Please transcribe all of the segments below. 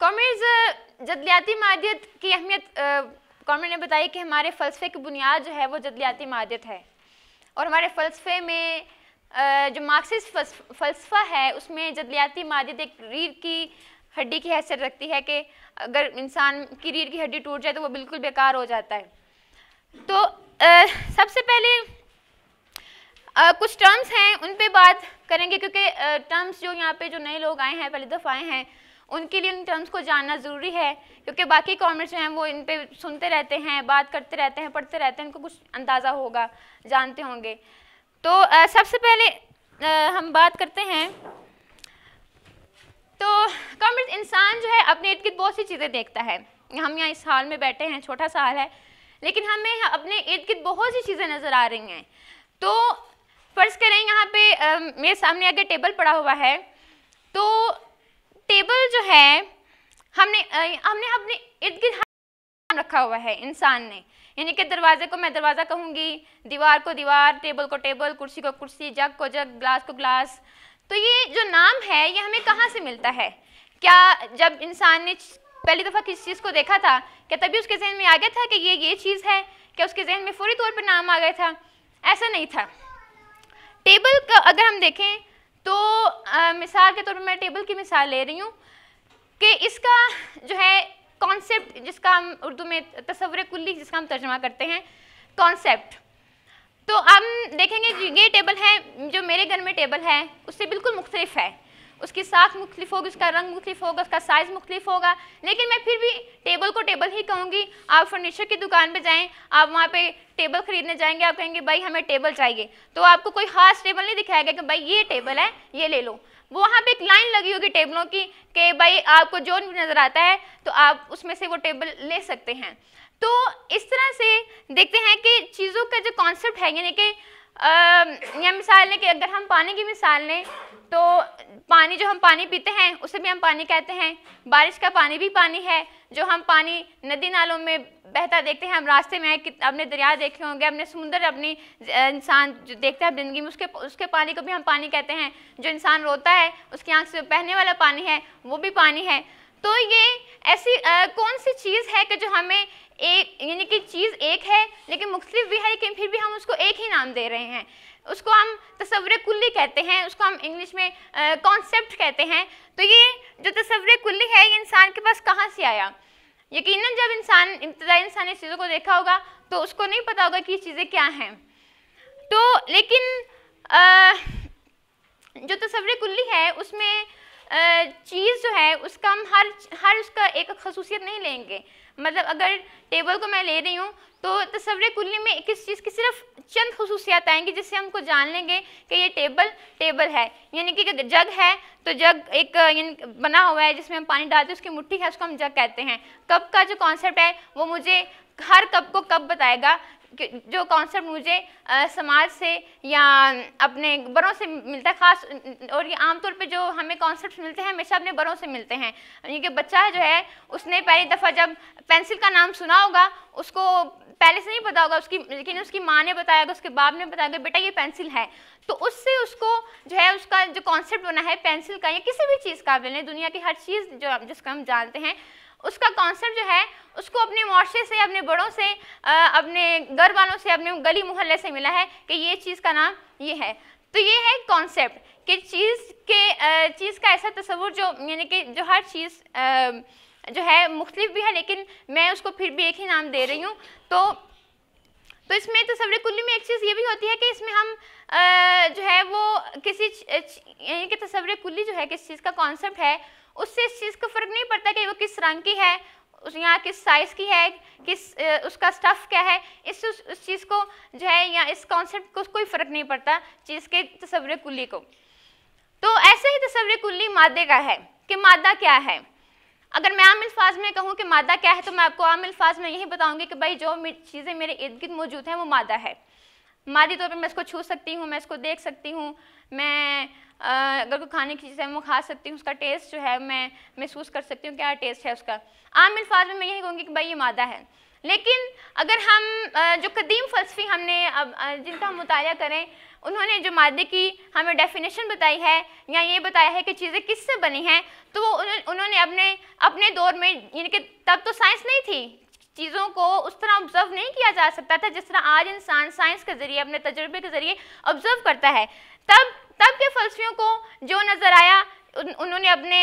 Commas جدلیاتی مادیت کی اہمیت کامر نے بتائی کہ ہمارے فلسفے کی بنیاد جو ہے وہ جدلیاتی مادیت ہے۔ اور ہمارے فلسفے میں جو مارکسس فلسفہ ہے، اس میں جدلیاتی مادیت ایک ریڑھ کی ہڈی کی حیثیت رکھتی ہے کہ اگر انسان کی ریڑھ کی ہڈی ٹوٹ جائے تو وہ بالکل بیکار ہو جاتا ہے۔ تو سب سے پہلے کچھ ٹرمز ہیں، ان پہ بات کریں گے کیونکہ ٹرمز جو یہاں پہ جو نئے لوگ آئے ہیں پہلی دفعہ آئے ہیں ان کے لیے ان ٹرمز کو جاننا ضروری ہے، کیونکہ باقی کامرس جو ہیں وہ ان پہ سنتے رہتے ہیں، بات کرتے رہتے ہیں، پڑھتے رہتے ہیں، ان کو کچھ اندازہ ہوگا، جانتے ہوں گے۔ تو سب سے پہلے ہم بات کرتے ہیں۔ تو کامرس انسان جو ہے اپنے ارد گرد بہت سی چیزیں دیکھتا ہے۔ ہم یہاں اس حال میں بیٹھے ہیں، چھوٹا سا حال ہے، لیکن ہمیں اپنے ارد گرد بہت سی چیزیں نظر آ رہی ہیں۔ تو، فرض کریں یہاں پہ میرے سامنے اگر ٹیبل پڑا ہوا ہے، تو ٹیبل جو ہے، ہم نے ہم نے اپنے ارد گرد رکھا ہوا ہے انسان نے۔ یعنی کہ دروازے کو میں دروازہ کہوں گی، دیوار کو دیوار، ٹیبل کو ٹیبل، کرسی کو کرسی، جگ کو جگ، گلاس کو گلاس۔ تو یہ جو نام ہے، یہ ہمیں کہاں سے ملتا ہے؟ کیا جب انسان نے پہلی دفعہ کسی چیز کو دیکھا تھا، کیا تبھی اس کے ذہن میں آ گیا تھا کہ یہ یہ چیز ہے؟ کیا اس کے ذہن میں فوری طور پر نام آ گیا تھا؟ ایسا نہیں تھا۔ ٹیبل کا اگر ہم دیکھیں تو مثال کے طور پر میں ٹیبل کی مثال لے رہی ہوں کہ اس کا جو ہے کانسیپٹ جس کا ہم اردو میں تصور کلی جس کا ہم ترجمہ کرتے ہیں کانسیپٹ تو ہم دیکھیں گے یہ ٹیبل ہے جو میرے گھر میں ٹیبل ہے، اس سے بالکل مختلف ہے۔ اس کی ساخ مختلف ہوگی، اس کا رنگ مختلف ہوگا، اس کا سائز مختلف ہوگا۔ لیکن میں پھر بھی ٹیبل کو ٹیبل ہی کہوں گی۔ آپ فرنیچر کی دکان پہ جائیں، آپ وہاں پہ ٹیبل خریدنے جائیں گے، آپ کہیں گے، بھائی، ہمیں ٹیبل چاہیے۔ تو آپ کو کوئی خاص ٹیبل نہیں دکھائے گا کہ، بھائی، یہ ٹیبل ہے، یہ لے لو۔ وہاں پہ ایک لائن لگی ہوگی ٹیبلوں کی کہ، بھائی، آپ کو جو نظر آتا ہے، تو آپ اس میں سے وہ ٹیبل لے سکتے ہیں۔ تو اس طرح سے دیکھتے ہیں کہ چیزوں کا جو کانسیپٹ ہے یعنی کہ یہ مثال ہے کہ اگر ہم پانی کی مثال لیں تو پانی جو ہم پانی پیتے ہیں، اسے بھی ہم پانی کہتے ہیں۔ بارش کا پانی بھی پانی ہے۔ جو ہم پانی ندی نالوں میں بہتا دیکھتے ہیں، ہم راستے میں اپنے دریا دیکھے ہوں گے اپنے سمندر اپنی انسان جو دیکھتا ہے زندگی میں، اس کے اس کے پانی کو بھی ہم پانی کہتے ہیں۔ جو انسان روتا ہے، اس کی آنکھ سے بہنے والا پانی ہے، وہ بھی پانی ہے۔ تو یہ ایسی کون سی چیز ہے کہ جو ہمیں ایک یعنی کہ چیز ایک ہے، لیکن مختلف بھی ہے، لیکن پھر بھی ہم اس کو ایک ہی نام دے رہے ہیں۔ اس کو ہم تصور کلی کہتے ہیں، اس کو ہم انگلش میں کانسیپٹ کہتے ہیں۔ تو یہ جو تصور کلی ہے، یہ انسان کے پاس کہاں سے آیا؟ یقیناً جب انسان، ابتدائی انسان اس چیزوں کو دیکھا ہوگا، تو اس کو نہیں پتا ہوگا کہ یہ چیزیں کیا ہیں۔ تو لیکن جو تصور کلی ہے، اس میں چیز جو ہے، اس کا ہم ہر ہر اس کا ایک خصوصیت نہیں لیں گے۔ مطلب اگر ٹیبل کو میں لے رہی ہوں تو تصور کلی میں کس چیز کی صرف چند خصوصیات آئیں گی جس سے ہم کو جان لیں گے کہ یہ ٹیبل ٹیبل ہے۔ یعنی کہ جگ ہے تو جگ ایک یعنی بنا ہوا ہے جس میں ہم پانی ڈالتے ہیں، اس کی مٹھی ہے، اس کو ہم جگ کہتے ہیں۔ کپ کا جو کانسیپٹ ہے، وہ مجھے ہر کپ کو کب بتائے گا۔ جو کانسیپٹ مجھے سماج سے یا اپنے بڑوں سے ملتا ہے، خاص، اور یہ عام طور پہ جو ہمیں کانسیپٹس ملتے ہیں، ہمیشہ اپنے بڑوں سے ملتے ہیں۔ یعنی کہ بچہ جو ہے، اس نے پہلی دفعہ جب پینسل کا نام سنا ہوگا، اس کو پہلے سے نہیں پتا ہوگا، اس کی، لیکن اس کی ماں نے بتایا گا اس کے باپ نے بتایا گا بیٹا، یہ پینسل ہے۔ تو اس سے اس کو جو ہے، اس کا جو کانسیپٹ بنا ہے پینسل کا یا کسی بھی چیز کا لیں دنیا کی ہر چیز جو جس کو ہم جانتے ہیں اس کا کانسیپٹ جو ہے، اس کو اپنے معاشرے سے، اپنے بڑوں سے اپنے گھر والوں سے، اپنے گلی محلے سے ملا ہے کہ یہ چیز کا نام یہ ہے۔ تو یہ ہے کانسیپٹ کہ چیز کے چیز کا ایسا تصور جو یعنی کہ جو ہر چیز جو ہے مختلف بھی ہے، لیکن میں اس کو پھر بھی ایک ہی نام دے رہی ہوں۔ تو تو اس میں تصور کلی میں ایک چیز یہ بھی ہوتی ہے کہ اس میں ہم جو ہے وہ کسی یعنی کہ تصور کلی جو ہے کس چیز کا کانسیپٹ ہے اس سے اس چیز کا فرق نہیں پڑتا کہ وہ کس رنگ کی ہے یہاں کس سائز کی ہے، کس، اس کا سٹف کیا ہے۔ اس اس چیز کو جو ہے یا اس کانسیپٹ کو کوئی فرق نہیں پڑتا چیز کے تصور کلی کو۔ تو ایسے ہی تصور کلی مادے کا ہے کہ مادہ کیا ہے۔ اگر میں عام الفاظ میں کہوں کہ مادہ کیا ہے تو میں آپ کو عام الفاظ میں یہی بتاؤں گی کہ بھائی جو چیزیں میرے ارد گرد موجود ہیں وہ مادہ ہے۔ مادی طور پہ میں اس کو چھو سکتی ہوں، میں اس کو دیکھ سکتی ہوں، میں اگر کوئی کھانے کی چیز ہے وہ کھا سکتی ہوں، اس کا ٹیسٹ جو ہے، میں محسوس کر سکتی ہوں کیا ٹیسٹ ہے اس کا۔ عام الفاظ میں میں یہی کہوں گی کہ بھائی، یہ مادہ ہے۔ لیکن اگر ہم جو قدیم فلسفی ہم نے جن کا ہم مطالعہ کریں، انہوں نے جو مادے کی ہمیں ڈیفینیشن بتائی ہے، یا یہ بتایا ہے کہ چیزیں کس سے بنی ہیں، تو وہ انہوں نے اپنے اپنے دور میں یعنی کہ تب تو سائنس نہیں تھی۔ چیزوں کو اس طرح آبزرو نہیں کیا جا سکتا تھا جس طرح آج انسان سائنس کے ذریعے، اپنے تجربے کے ذریعے آبزرو کرتا ہے۔ تب تب کے فلسفیوں کو جو نظر آیا انہوں نے اپنے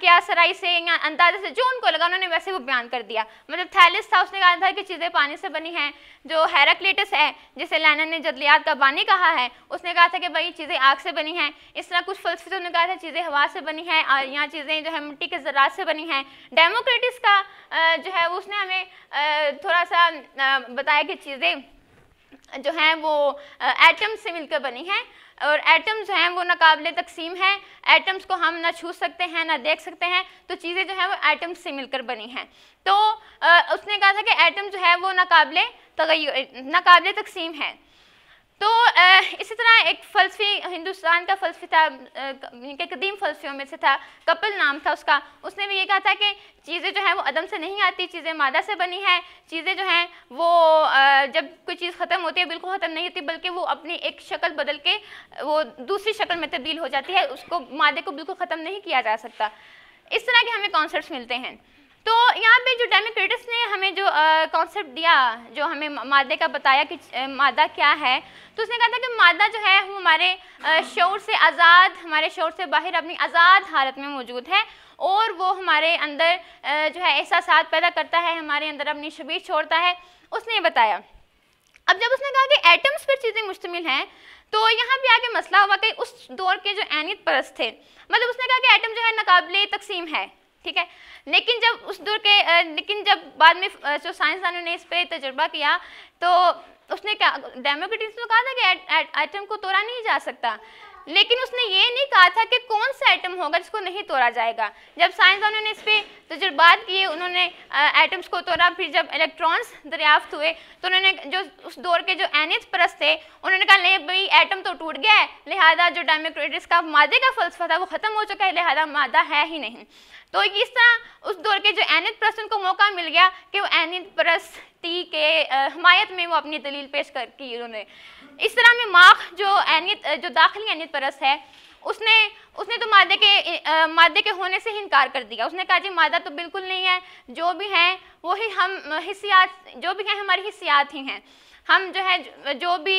کیا سرائی سے یا اندازے سے جو ان کو لگا، انہوں نے ویسے وہ بیان کر دیا۔ مطلب تھیلس تھا، اس نے کہا تھا کہ چیزیں پانی سے بنی ہیں۔ جو ہیراکلیٹس ہے، جسے لینن نے جدلیات کا بانی کہا ہے، اس نے کہا تھا کہ بھائی، چیزیں آگ سے بنی ہیں۔ اس طرح کچھ فلسفیوں نے کہا تھا، چیزیں ہوا سے بنی ہیں اور یہاں چیزیں جو ہے مٹی کے ذرات سے بنی ہیں۔ ڈیموکریٹس کا جو ہے، اس نے ہمیں تھوڑا سا بتایا کہ چیزیں جو ہیں وہ ایٹم سے مل کر بنی ہیں۔ اور ایٹمز ہیں وہ ناقابل تقسیم ہیں ایٹمز کو ہم نہ چھو سکتے ہیں، نہ دیکھ سکتے ہیں، تو چیزیں جو ہیں وہ ایٹمز سے مل کر بنی ہیں۔ تو اس نے کہا تھا کہ ایٹم جو ہے وہ ناقابل تغیر، ناقابل تقسیم ہیں۔ تو اسی طرح ایک فلسفی ہندوستان کا فلسفی تھا یعنی کہ قدیم فلسفیوں میں سے تھا، کپل نام تھا اس کا۔ اس نے بھی یہ کہا تھا کہ چیزیں جو ہیں وہ عدم سے نہیں آتی، چیزیں مادہ سے بنی ہیں۔ چیزیں جو ہیں وہ جب کوئی چیز ختم ہوتی ہے، بالکل ختم نہیں ہوتی، بلکہ وہ اپنی ایک شکل بدل کے وہ دوسری شکل میں تبدیل ہو جاتی ہے۔ اس کو، مادے کو بالکل ختم نہیں کیا جا سکتا۔ اس طرح کے ہمیں کانسیپٹس ملتے ہیں۔ تو یہاں پہ جو ڈیموکریٹس نے ہمیں جو کانسیپٹ دیا، جو ہمیں مادے کا بتایا کہ مادہ کیا ہے، تو اس نے کہا تھا کہ مادہ جو ہے، وہ ہمارے شعور سے آزاد، ہمارے شعور سے باہر اپنی آزاد حالت میں موجود ہے، اور وہ ہمارے اندر جو ہے، احساسات پیدا کرتا ہے، ہمارے اندر اپنی شبیر چھوڑتا ہے، اس نے یہ بتایا۔ اب جب اس نے کہا کہ ایٹمز پر چیزیں مشتمل ہیں، تو یہاں پہ آگے مسئلہ ہوا کہ اس دور کے جو اینیت پرست تھے مطلب اس نے کہا کہ ایٹم جو ہے، ناقابل تقسیم ہے۔ ٹھیک ہے۔ لیکن جب اس دور کے لیکن جب بعد میں جو سائنسدانوں نے اس پہ تجربہ کیا، تو اس نے کیا ڈیموکریٹس نے کہا تھا کہ ایٹم کو توڑا نہیں جا سکتا۔ لیکن اس نے یہ نہیں کہا تھا کہ کون سا ایٹم ہوگا جس کو نہیں توڑا جائے گا۔ جب سائنسدانوں نے اس پہ تجربات کیے، انہوں نے ایٹمز کو توڑا، پھر جب الیکٹرانز دریافت ہوئے، تو انہوں نے جو اس دور کے جو اینیت پرست تھے، انہوں نے کہا نہیں بھائی، ایٹم تو ٹوٹ گیا ہے، لہٰذا جو ڈیموکریٹس کا مادے کا فلسفہ تھا، وہ ختم ہو چکا ہے، لہٰذا مادہ ہے ہی نہیں۔ تو اس طرح اس دور کے جو اینت پرست ان کو موقع مل گیا کہ وہ اینت پرستی کے حمایت میں وہ اپنی دلیل پیش کر کی انہوں نے۔ اس طرح میں ماخ جو اینت جو داخلی اینت پرست ہے، اس نے اس نے تو مادے کے مادے کے ہونے سے ہی انکار کر دیا۔ اس نے کہا جی مادہ تو بالکل نہیں ہے، جو بھی ہیں وہی ہم حصیات جو بھی ہیں ہماری حصیات ہی ہیں۔ ہم جو ہے جو بھی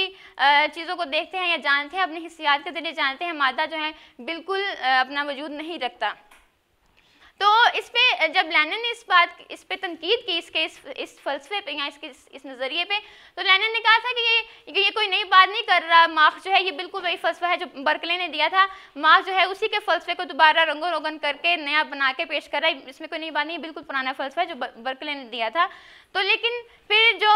چیزوں کو دیکھتے ہیں یا جانتے ہیں، اپنی حصیات کے ذریعے جانتے ہیں، مادہ جو ہے بالکل اپنا وجود نہیں رکھتا۔ تو اس پہ، جب لینن نے اس بات اس پہ تنقید کی، اس کے، اس فلسفے پہ یا اس کے، اس نظریے پہ، تو لینن نے کہا تھا کہ یہ یہ کوئی نئی بات نہیں کر رہا، مارکس جو ہے یہ بالکل وہی فلسفہ ہے جو برکلے نے دیا تھا، مارکس جو ہے اسی کے فلسفے کو دوبارہ رنگ و روگن کر کے نیا بنا کے پیش کر رہا ہے، اس میں کوئی نئی بات نہیں بالکل پرانا فلسفہ ہے جو برکلے نے دیا تھا تو لیکن پھر جو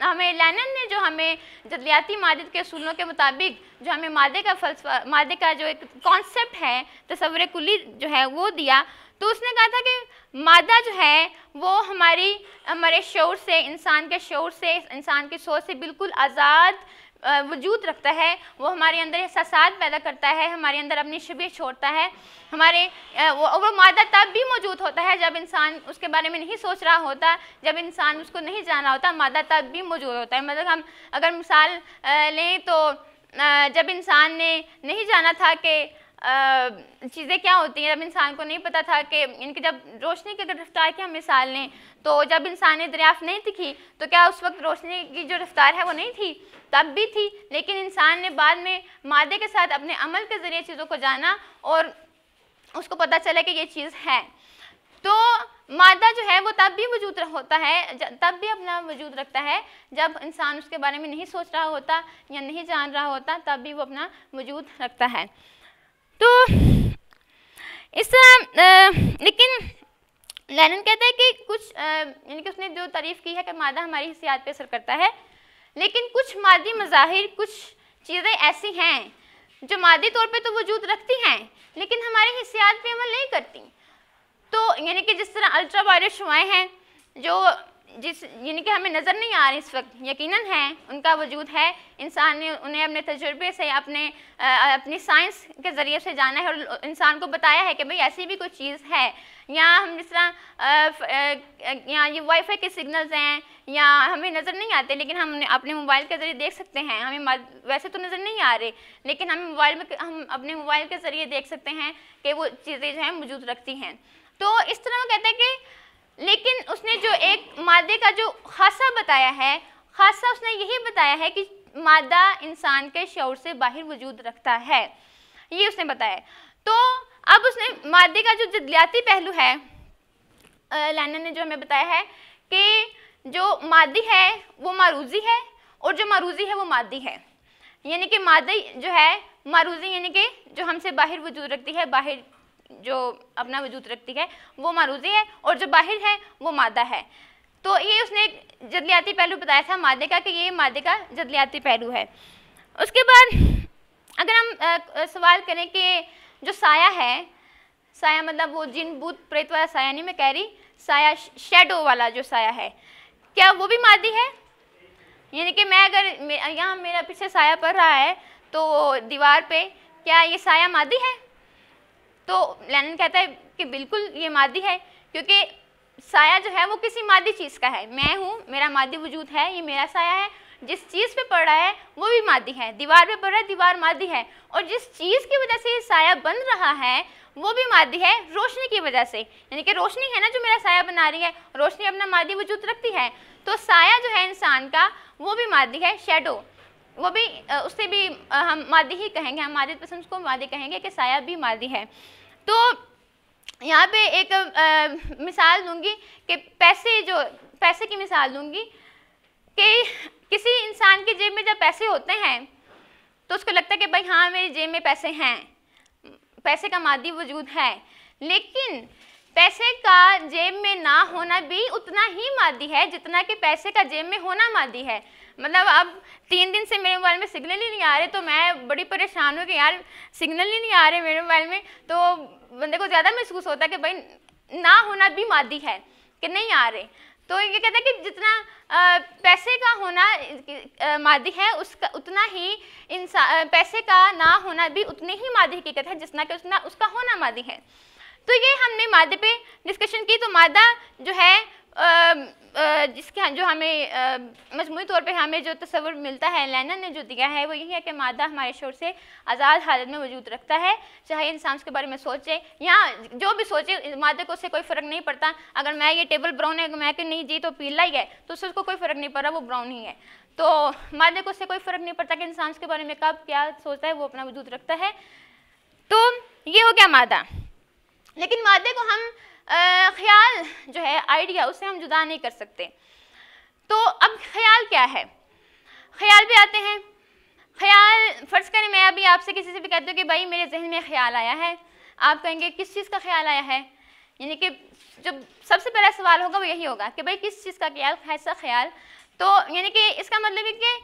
ہمیں لینن نے جو ہمیں جدلیاتی مادد کے اصولوں کے مطابق جو ہمیں مادے کا فلسفہ مادے کا جو ایک کانسیپٹ ہے، تصور کلی جو ہے، وہ دیا، تو اس نے کہا تھا کہ مادہ جو ہے، وہ ہماری ہمارے شعور سے، انسان کے شعور سے، انسان کی سوچ سے بالکل آزاد وجود رکھتا ہے، وہ ہمارے اندر احساسات پیدا کرتا ہے، ہمارے اندر اپنی شبیہ چھوڑتا ہے، ہمارے وہ مادہ تب بھی موجود ہوتا ہے جب انسان اس کے بارے میں نہیں سوچ رہا ہوتا، جب انسان اس کو نہیں جانا ہوتا، مادہ تب بھی موجود ہوتا ہے۔ مطلب ہم اگر مثال لیں تو جب انسان نے نہیں جانا تھا کہ چیزیں کیا ہوتی ہیں جب انسان کو نہیں پتا تھا کہ ان کی جب روشنی کے اگر رفتار کی ہم مثال لیں، تو جب انسان نے دریافت نہیں دکھی تو کیا اس وقت روشنی کی جو رفتار ہے وہ نہیں تھی؟ تب بھی تھی، لیکن انسان نے بعد میں مادے کے ساتھ اپنے عمل کے ذریعے چیزوں کو جانا اور اس کو پتہ چلا کہ یہ چیز ہے۔ تو مادہ جو ہے وہ تب بھی وجود ہوتا ہے تب بھی اپنا وجود رکھتا ہے۔ جب انسان اس کے بارے میں نہیں سوچ رہا ہوتا یا نہیں جان رہا ہوتا، تب بھی وہ اپنا وجود رکھتا ہے۔ تو اس طرح لیکن لینن کہتا ہے کہ کچھ یعنی کہ اس نے جو تعریف کی ہے کہ مادہ ہماری حصیات پہ اثر کرتا ہے، لیکن کچھ مادی مظاہر، کچھ چیزیں ایسی ہیں جو مادی طور پہ تو وجود رکھتی ہیں، لیکن ہماری حصیات پہ عمل نہیں کرتی۔ تو یعنی کہ جس طرح الٹرا وائلٹ شعائیں ہیں، جو جس یعنی کہ ہمیں نظر نہیں آ رہی اس وقت، یقیناً ہیں ان کا وجود ہے۔ انسان نے، انہیں اپنے تجربے سے، اپنے اپنی سائنس کے ذریعے سے جانا ہے اور انسان کو بتایا ہے کہ بھئی ایسی بھی کوئی چیز ہے۔ یا ہم جس طرح یا یہ وائی فائی کے سگنلز ہیں یا ہمیں نظر نہیں آتے، لیکن ہم اپنے موبائل کے ذریعے دیکھ سکتے ہیں۔ ہمیں ویسے تو نظر نہیں آ رہے، لیکن ہمیں موبائل میں، ہم اپنے موبائل کے ذریعے دیکھ سکتے ہیں کہ وہ چیزیں جو ہیں موجود رکھتی ہیں۔ تو اس طرح وہ کہتے ہیں کہ لیکن اس نے جو ایک مادے کا جو خاصہ بتایا ہے، خاصہ اس نے یہی بتایا ہے کہ مادہ انسان کے شعور سے باہر وجود رکھتا ہے۔ یہ اس نے بتایا۔ تو اب اس نے مادے کا جو جدلیاتی پہلو ہے لینن نے جو ہمیں بتایا ہے کہ جو مادی ہے وہ معروضی ہے اور جو معروضی ہے وہ مادی ہے۔ یعنی کہ مادی جو ہے، معروضی یعنی کہ جو ہم سے باہر وجود رکھتی ہے، باہر جو اپنا وجود رکھتی ہے، وہ معروضی ہے اور جو باہر ہے، وہ مادہ ہے۔ تو یہ اس نے ایک جدلیاتی پہلو بتایا تھا مادے کا کہ یہ مادے کا جدلیاتی پہلو ہے۔ اس کے بعد اگر ہم سوال کریں کہ جو سایہ ہے، سایہ مطلب وہ جن بوت پریت والا سایہ نہیں، میں کہہ رہی، سایہ شیڈو والا جو سایہ ہے، کیا وہ بھی مادی ہے؟ یعنی کہ میں اگر یہاں میرا پیچھے سایہ پڑ رہا ہے تو دیوار پہ کیا یہ سایہ مادی ہے؟ تو لینن کہتا ہے کہ بالکل یہ مادی ہے، کیونکہ سایہ جو ہے وہ کسی مادی چیز کا ہے۔ میں ہوں، میرا مادی وجود ہے، یہ میرا سایہ ہے۔ جس چیز پہ پڑ رہا ہے وہ بھی مادی ہے۔ دیوار پہ پڑ رہا ہے، دیوار مادی ہے۔ اور جس چیز کی وجہ سے یہ سایہ بن رہا ہے وہ بھی مادی ہے روشنی کی وجہ سے۔ یعنی کہ روشنی ہے نا جو میرا سایہ بنا رہی ہے، روشنی اپنا مادی وجود رکھتی ہے۔ تو سایہ جو ہے انسان کا وہ بھی مادی ہے شیڈو وہ بھی اس سے بھی ہم مادی ہی کہیں گے، ہم مادی پسند کو مادی کہیں گے کہ سایہ بھی مادی ہے۔ تو یہاں پہ ایک مثال دوں گی کہ پیسے جو، پیسے کی مثال دوں گی کہ کسی انسان کی جیب میں جب پیسے ہوتے ہیں تو اس کو لگتا ہے کہ بھائی ہاں میری جیب میں پیسے ہیں، پیسے کا مادی وجود ہے۔ لیکن پیسے کا جیب میں نہ ہونا بھی اتنا ہی مادی ہے جتنا کہ پیسے کا جیب میں ہونا مادی ہے۔ مطلب اب تین دن سے میرے موبائل میں سگنل ہی نہیں آ رہے، تو میں بڑی پریشان ہوں کہ یار سگنل ہی نہیں آ رہے میرے موبائل میں۔ تو بندے کو زیادہ محسوس ہوتا ہے کہ بھائی نہ ہونا بھی مادی ہے کہ نہیں آ رہے۔ تو یہ کہتا ہے کہ جتنا پیسے کا ہونا مادی ہے، اس کا، اتنا ہی انسان پیسے کا نہ ہونا بھی اتنی ہی مادی حقیقت ہے جتنا کہ اتنا اس کا ہونا مادی ہے۔ تو یہ ہم نے مادے پہ ڈسکشن کی، تو مادہ جو ہے جس کے ہاں جو ہمیں مجموعی طور پہ ہمیں جو تصور ملتا ہے، لینن نے جو دیا ہے، وہ یہی ہے کہ مادہ ہمارے شور سے آزاد حالت میں وجود رکھتا ہے۔ چاہے انسان اس کے بارے میں سوچے یا جو بھی سوچے مادے کو اس سے کوئی فرق نہیں پڑتا۔ اگر میں یہ ٹیبل براؤن ہے میں کہ نہیں جی تو پیلا ہی ہے۔ تو اس کو کوئی فرق نہیں پڑ رہا وہ براؤن ہی ہے۔ تو مادے کو اس سے کوئی فرق نہیں پڑتا کہ انسان اس کے بارے میں کب کیا سوچتا ہے، وہ اپنا وجود رکھتا ہے۔ تو یہ ہو گیا مادہ۔ لیکن مادے کو ہم خیال جو ہے آئیڈیا اسے ہم جدا نہیں کر سکتے۔ تو اب خیال کیا ہے؟ خیال بھی آتے ہیں۔ خیال، فرض کریں، میں ابھی آپ سے کسی سے بھی کہتی ہوں کہ بھائی، میرے ذہن میں خیال آیا ہے۔ آپ کہیں گے، کس چیز کا خیال آیا ہے؟ یعنی کہ جو سب سے پہلا سوال ہوگا وہ یہی ہوگا کہ بھائی، کس چیز کا خیال ایسا خیال؟ تو یعنی کہ اس کا مطلب ہے کہ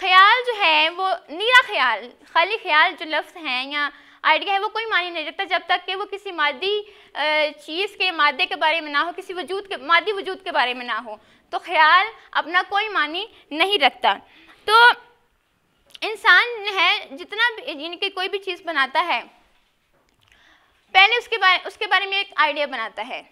خیال جو ہے، وہ نیرا خیال، خالی خیال جو لفظ ہیں یا آئیڈیا ہے، وہ کوئی معنی نہیں رکھتا جب تک کہ وہ کسی مادی چیز کے مادے کے بارے میں نہ ہو، کسی وجود کے، مادی وجود کے بارے میں نہ ہو۔ تو خیال اپنا کوئی معنی نہیں رکھتا۔ تو انسان ہے، جتنا بھی یعنی کہ کوئی بھی چیز بناتا ہے، پہلے اس کے بارے، اس کے بارے میں ایک آئیڈیا بناتا ہے۔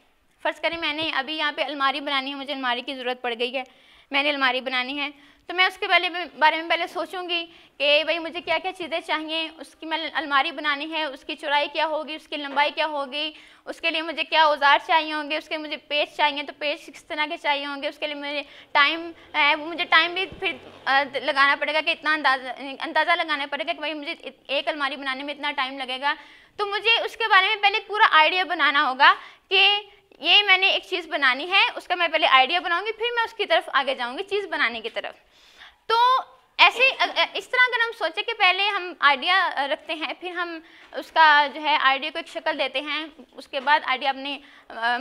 فرض کریں، میں نے ابھی یہاں پہ الماری بنانی ہے، مجھے الماری کی ضرورت پڑ گئی ہے، میں نے الماری بنانی ہے۔ تو میں اس کے پہلے بارے میں پہلے سوچوں گی کہ بھائی مجھے کیا کیا چیزیں چاہیے؟ اس کی میں الماری بنانی ہے، اس کی چوڑائی کیا ہوگی؟ اس کی لمبائی کیا ہوگی؟ اس کے لیے مجھے کیا اوزار چاہیے ہوں گے؟ اس کے مجھے پیج چاہیے تو پیج کس طرح کے چاہیے ہوں گے۔ اس کے لیے مجھے ٹائم مجھے ٹائم بھی پھر لگانا پڑے گا کہ اتنا اندازہ اندازہ لگانا پڑے گا کہ بھائی مجھے ایک الماری بنانے میں اتنا ٹائم لگے گا۔ تو مجھے اس کے بارے میں پہلے پورا آئیڈیا بنانا ہوگا کہ یہ میں نے ایک چیز بنانی ہے، اس کا میں پہلے آئیڈیا بناؤں گی، پھر میں اس کی طرف آگے جاؤں گی، چیز بنانے کی طرف۔ تو ایسے اس طرح اگر ہم سوچیں کہ پہلے ہم آئیڈیا رکھتے ہیں، پھر ہم اس کا جو ہے آئیڈیا کو ایک شکل دیتے ہیں، اس کے بعد آئیڈیا اپنی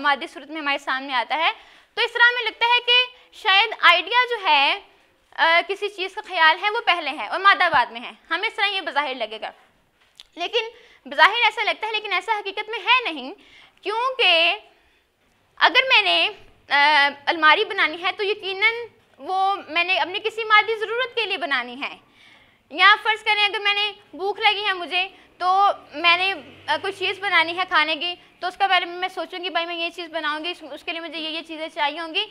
مادی صورت میں ہمارے سامنے آتا ہے۔ تو اس طرح ہمیں لگتا ہے کہ شاید آئیڈیا جو ہے کسی چیز کا خیال ہے، وہ پہلے ہے اور مادہ بعد میں ہے۔ ہمیں اس طرح یہ بظاہر لگے گا۔ لیکن بظاہر ایسا لگتا ہے، لیکن ایسا حقیقت میں ہے نہیں۔ کیونکہ اگر میں نے الماری بنانی ہے تو یقیناً وہ میں نے اپنی کسی مادی ضرورت کے لیے بنانی ہے۔ یا فرض کریں اگر میں نے بھوک لگی ہے مجھے، تو میں نے کوئی چیز بنانی ہے کھانے کی، تو اس کا پہلے میں سوچوں گی بھائی میں یہ چیز بناؤں گی، اس کے لیے مجھے یہ یہ چیزیں چاہیے ہوں گی۔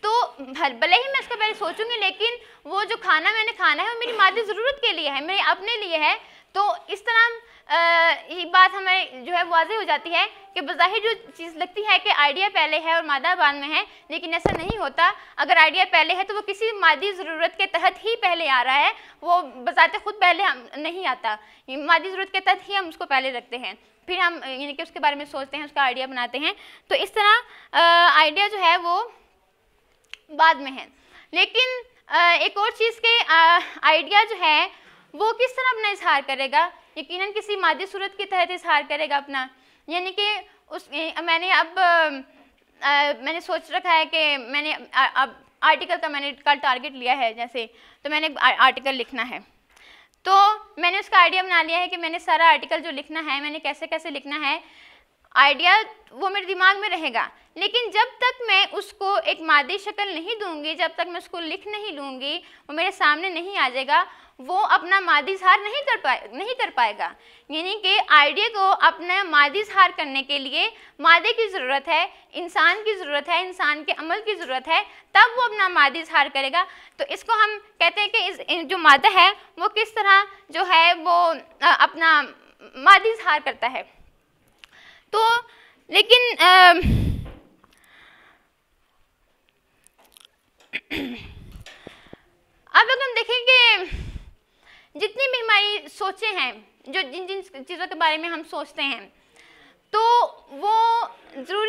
تو بھلے ہی میں اس کا پہلے سوچوں گی، لیکن وہ جو کھانا میں نے کھانا ہے وہ میری مادی ضرورت کے لیے ہے، میرے اپنے لیے ہے۔ تو اس طرح یہ بات ہمیں جو ہے واضح ہو جاتی ہے کہ بظاہر جو چیز لگتی ہے کہ آئیڈیا پہلے ہے اور مادہ بعد میں ہے، لیکن ایسا نہیں ہوتا۔ اگر آئیڈیا پہلے ہے تو وہ کسی مادی ضرورت کے تحت ہی پہلے آ رہا ہے، وہ بذات خود پہلے نہیں آتا۔ مادی ضرورت کے تحت ہی ہم اس کو پہلے رکھتے ہیں۔ پھر ہم یعنی کہ اس کے بارے میں سوچتے ہیں، اس کا آئیڈیا بناتے ہیں۔ تو اس طرح آئیڈیا جو ہے وہ بعد میں ہے۔ لیکن ایک اور چیز کے آئیڈیا جو ہے وہ کس طرح اپنا اظہار کرے گا؟ یقیناً کسی مادی صورت کے تحت اظہار کرے گا اپنا۔ یعنی کہ اس، میں نے اب میں نے سوچ رکھا ہے کہ میں نے اب آرٹیکل کا میں نے کل ٹارگٹ لیا ہے جیسے، تو میں نے آرٹیکل لکھنا ہے۔ تو میں نے اس کا آئیڈیا بنا لیا ہے کہ میں نے سارا آرٹیکل جو لکھنا ہے، میں نے کیسے کیسے لکھنا ہے، آئیڈیا وہ میرے دماغ میں رہے گا۔ لیکن جب تک میں اس کو ایک مادی شکل نہیں دوں گی، جب تک میں اس کو لکھ نہیں لوں گی، وہ میرے سامنے نہیں آ جائے گا۔ وہ اپنا مادی اظہار نہیں کر پائے نہیں کر پائے گا۔ یعنی کہ آئیڈیا کو اپنا مادی اظہار کرنے کے لیے مادے کی ضرورت ہے، انسان کی ضرورت ہے، انسان کے عمل کی ضرورت ہے، تب وہ اپنا مادی اظہار کرے گا۔ تو اس کو ہم کہتے ہیں کہ جو مادہ ہے، وہ کس طرح جو ہے وہ اپنا مادی اظہار کرتا ہے۔ تو لیکن اب اگر ہم جتنی بھی ہماری سوچیں ہیں، جو جن جن چیزوں کے بارے میں ہم سوچتے ہیں، تو وہ ضرور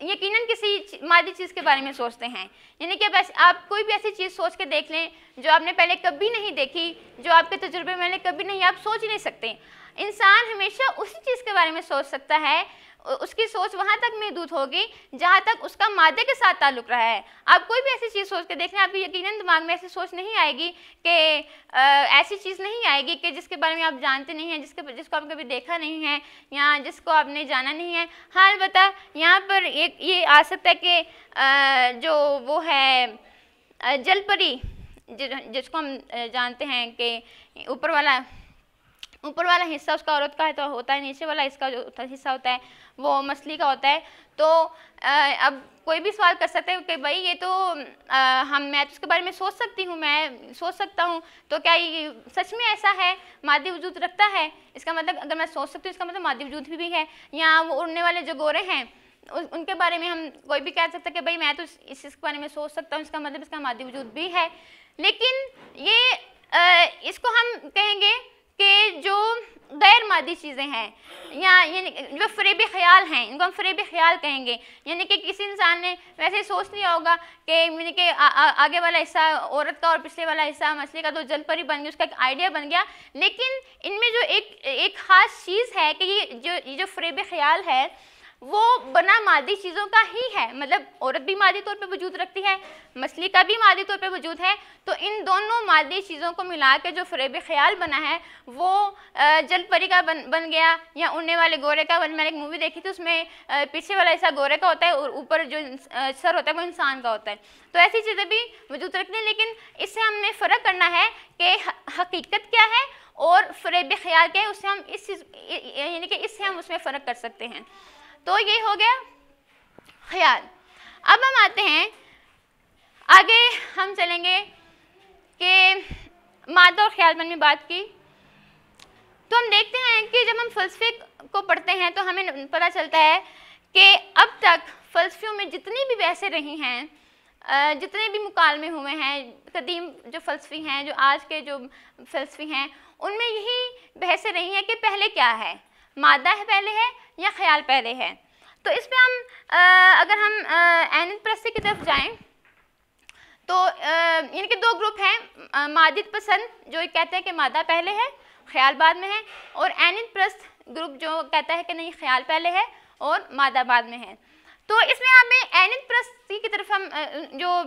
یقیناً کسی مادی چیز کے بارے میں سوچتے ہیں۔ یعنی کہ بس آپ کوئی بھی ایسی چیز سوچ کے دیکھ لیں جو آپ نے پہلے کبھی نہیں دیکھی، جو آپ کے تجربے میں کبھی نہیں، آپ سوچ نہیں سکتے۔ انسان ہمیشہ اسی چیز کے بارے میں سوچ سکتا ہے اس کی سوچ وہاں تک محدود ہوگی جہاں تک اس کا مادے کے ساتھ تعلق رہا ہے۔ آپ کوئی بھی ایسی چیز سوچ کے دیکھ لیں آپ یقیناً دماغ میں ایسی سوچ نہیں آئے گی کہ ایسی چیز نہیں آئے گی کہ جس کے بارے میں آپ جانتے نہیں ہیں، جس کے، جس کو آپ کبھی دیکھا نہیں ہے یا جس کو آپ نے جانا نہیں ہے۔ ہاں البتہ یہاں پر ایک یہ آ سکتا ہے کہ جو وہ ہے جل پری جس کو ہم جانتے ہیں کہ اوپر والا اوپر والا حصہ اس کا عورت کا ہے تو ہوتا ہے، نیچے والا اس کا جو حصہ ہوتا ہے۔ وہ مچھلی کا ہوتا ہے۔ تو اب کوئی بھی سوال کر سکتے ہیں کہ بھائی یہ تو ہم، میں اس کے بارے میں سوچ سکتی ہوں، میں سوچ سکتا ہوں۔ تو کیا یہ سچ میں ایسا ہے؟ مادی وجود رکھتا ہے؟ اس کا مطلب اگر میں سوچ سکتی ہوں، اس کا مطلب مادی وجود بھی ہے۔ یا وہ اڑنے والے جو گورے ہیں ان کے بارے میں ہم کوئی بھی کہہ سکتا ہے کہ بھائی میں تو اس چیز کے بارے میں سوچ سکتا ہوں، اس کا مطلب اس کا مادی وجود بھی ہے۔ لیکن یہ اس کو ہم کہیں گے کہ جو غیر مادی چیزیں ہیں، یا یعنی جو فریب خیال ہیں، ان کو ہم فریب خیال کہیں گے۔ یعنی کہ کسی انسان نے ویسے سوچ لیا ہوگا کہ یعنی کہ آگے والا حصہ، عورت کا اور پچھلے والا حصہ مسئلے کا تو جل پر ہی بن گیا، اس کا ایک آئیڈیا بن گیا۔ لیکن ان میں جو ایک ایک خاص چیز ہے کہ یہ جو یہ جو فریب خیال ہے وہ بنا مادی چیزوں کا ہی ہے۔ مطلب عورت بھی مادی طور پہ وجود رکھتی ہے، مچھلی کا بھی مادی طور پہ وجود ہے۔ تو ان دونوں مادی چیزوں کو ملا کے جو فریب خیال بنا ہے، وہ جل پری کا بن بن گیا یا اڑنے والے گورے کا۔ میں نے ایک مووی دیکھی تھی، اس میں پیچھے والا ایسا گورے کا ہوتا ہے اور اوپر جو سر ہوتا ہے، وہ انسان کا ہوتا ہے۔ تو ایسی چیزیں بھی وجود رکھتی ہیں، لیکن اس سے ہم نے فرق کرنا ہے کہ حقیقت کیا ہے اور فریب خیال کیا ہے، اس سے ہم اس چیز یعنی کہ اس سے ہم اس میں فرق کر سکتے ہیں۔ تو یہ ہو گیا خیال۔ اب ہم آتے ہیں۔ آگے ہم چلیں گے کہ مادہ اور خیال من میں بات کی۔ تو ہم دیکھتے ہیں کہ جب ہم فلسفے کو پڑھتے ہیں تو ہمیں پتہ چلتا ہے کہ اب تک فلسفیوں میں جتنی بھی بحثیں رہی ہیں جتنے بھی مکالمے ہوئے ہیں، قدیم جو فلسفی ہیں، جو آج کے جو فلسفی ہیں، ان میں یہی بحثیں رہی ہیں کہ پہلے کیا ہے۔ مادہ ہے پہلے ہے یا خیال پہلے ہے؟ تو اس پہ ہم اگر ہم اینت پرستی کی طرف جائیں، تو یعنی کہ دو گروپ ہیں مادت پسند، جو کہتے ہیں کہ مادہ پہلے ہے، خیال بعد میں ہے، اور اینت پرست گروپ جو کہتا ہے کہ نہیں، خیال پہلے ہے، اور مادہ بعد میں ہے۔ تو اس میں ہمیں اینت پرستی کی طرف ہم جو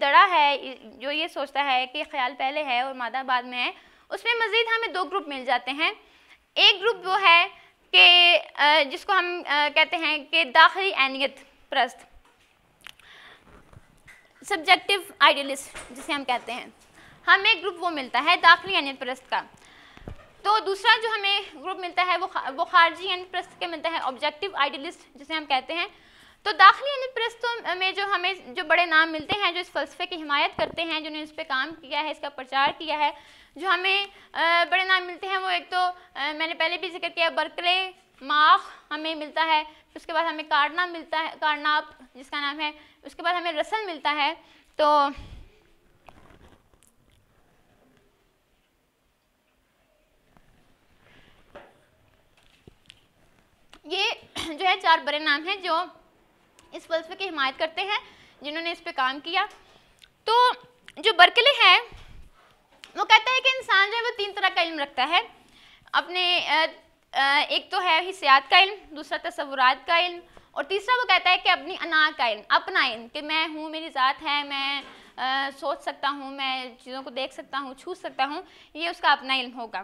دڑا ہے، جو یہ سوچتا ہے کہ خیال پہلے ہے اور مادہ بعد میں ہے، اس میں مزید ہمیں دو گروپ مل جاتے ہیں۔ ایک گروپ وہ ہے کہ جس کو ہم کہتے ہیں کہ داخلی اینیت پرست سبجیکٹو آئیڈیلسٹ جسے ہم کہتے ہیں، ہمیں گروپ وہ ملتا ہے داخلی اینیت پرست کا۔ تو دوسرا جو ہمیں گروپ ملتا ہے وہ خارجی انیت پرست کے ملتا ہے آبجیکٹو آئیڈیلسٹ جسے ہم کہتے ہیں۔ تو داخلی یعنی انیت پرستوں میں جو ہمیں جو بڑے نام ملتے ہیں، جو اس فلسفے کی حمایت کرتے ہیں جنہوں نے اس پہ کام کیا ہے، اس کا پرچار کیا ہے، جو ہمیں بڑے نام ملتے ہیں، وہ ایک تو میں نے پہلے بھی ذکر کیا، برکلے ماخ ہمیں ملتا ہے، اس کے بعد ہمیں کارنا ملتا ہے، کارناپ جس کا نام ہے، اس کے بعد ہمیں رسل ملتا ہے، تو یہ جو ہے چار بڑے نام ہیں جو اس فلسفے کی حمایت کرتے ہیں، جنہوں نے اس پہ کام کیا۔ تو جو برکلے ہے وہ کہتا ہے کہ انسان جو ہے، وہ تین طرح کا علم رکھتا ہے۔ اپنے ایک تو ہے حصیات کا علم، دوسرا تصورات کا علم، اور تیسرا وہ کہتا ہے کہ اپنی انا کا علم، اپنا علم، کہ میں ہوں، میری ذات ہے، میں سوچ سکتا ہوں، میں چیزوں کو دیکھ سکتا ہوں، چھو سکتا ہوں، یہ اس کا اپنا علم ہوگا۔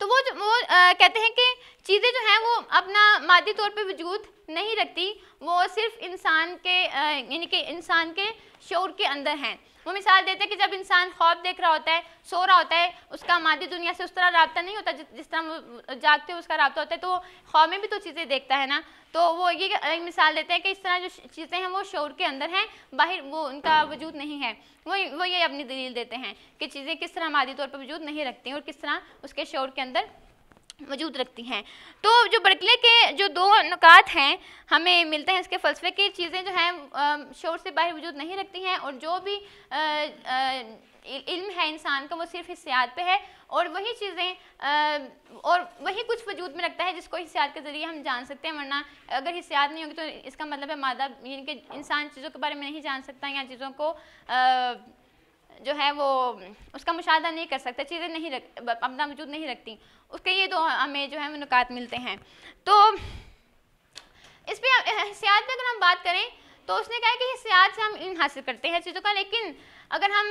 تو وہ وہ کہتے ہیں کہ چیزیں جو ہیں وہ اپنا مادی طور پہ وجود نہیں رکھتی، وہ صرف انسان کے یعنی کہ انسان کے شعور کے اندر ہیں۔ وہ مثال دیتے ہیں کہ جب انسان خواب دیکھ رہا ہوتا ہے، سو رہا ہوتا ہے، اس کا مادی دنیا سے اس طرح رابطہ نہیں ہوتا، جس طرح وہ جاگتے اس کا رابطہ ہوتا ہے، تو خواب میں بھی تو چیزیں دیکھتا ہے نا؟ تو وہ یہ مثال دیتے ہیں کہ اس طرح جو چیزیں ہیں، وہ شعور کے اندر ہیں، باہر وہ ان کا وجود نہیں ہے۔ وہ وہ یہ اپنی دلیل دیتے ہیں کہ چیزیں کس طرح مادی طور پر وجود نہیں رکھتی ہیں اور کس طرح اس کے شعور کے اندر وجود رکھتی ہیں۔ تو جو برکلے کے جو دو نکات ہیں، ہمیں ملتے ہیں اس کے فلسفے کی چیزیں جو ہیں شور سے باہر وجود نہیں رکھتی ہیں اور جو بھی علم ہے انسان کا، وہ صرف حصیات پہ ہے اور وہی چیزیں اور وہی کچھ وجود میں رکھتا ہے جس کو حصیات کے ذریعے ہم جان سکتے ہیں، ورنہ اگر حصیات نہیں ہوگی تو اس کا مطلب ہے مادہ یعنی کہ انسان چیزوں کے بارے میں نہیں جان سکتا یا چیزوں کو جو ہے وہ اس کا مشاہدہ نہیں کر سکتا چیزیں نہیں رکھ اپنا وجود نہیں رکھتی۔ اس کے یہ دو ہمیں جو ہے نکات ملتے ہیں۔ تو اس پہ حسیات پہ اگر ہم بات کریں تو اس نے کہا کہ حسیات سے ہم علم حاصل کرتے ہیں چیزوں کا، لیکن اگر ہم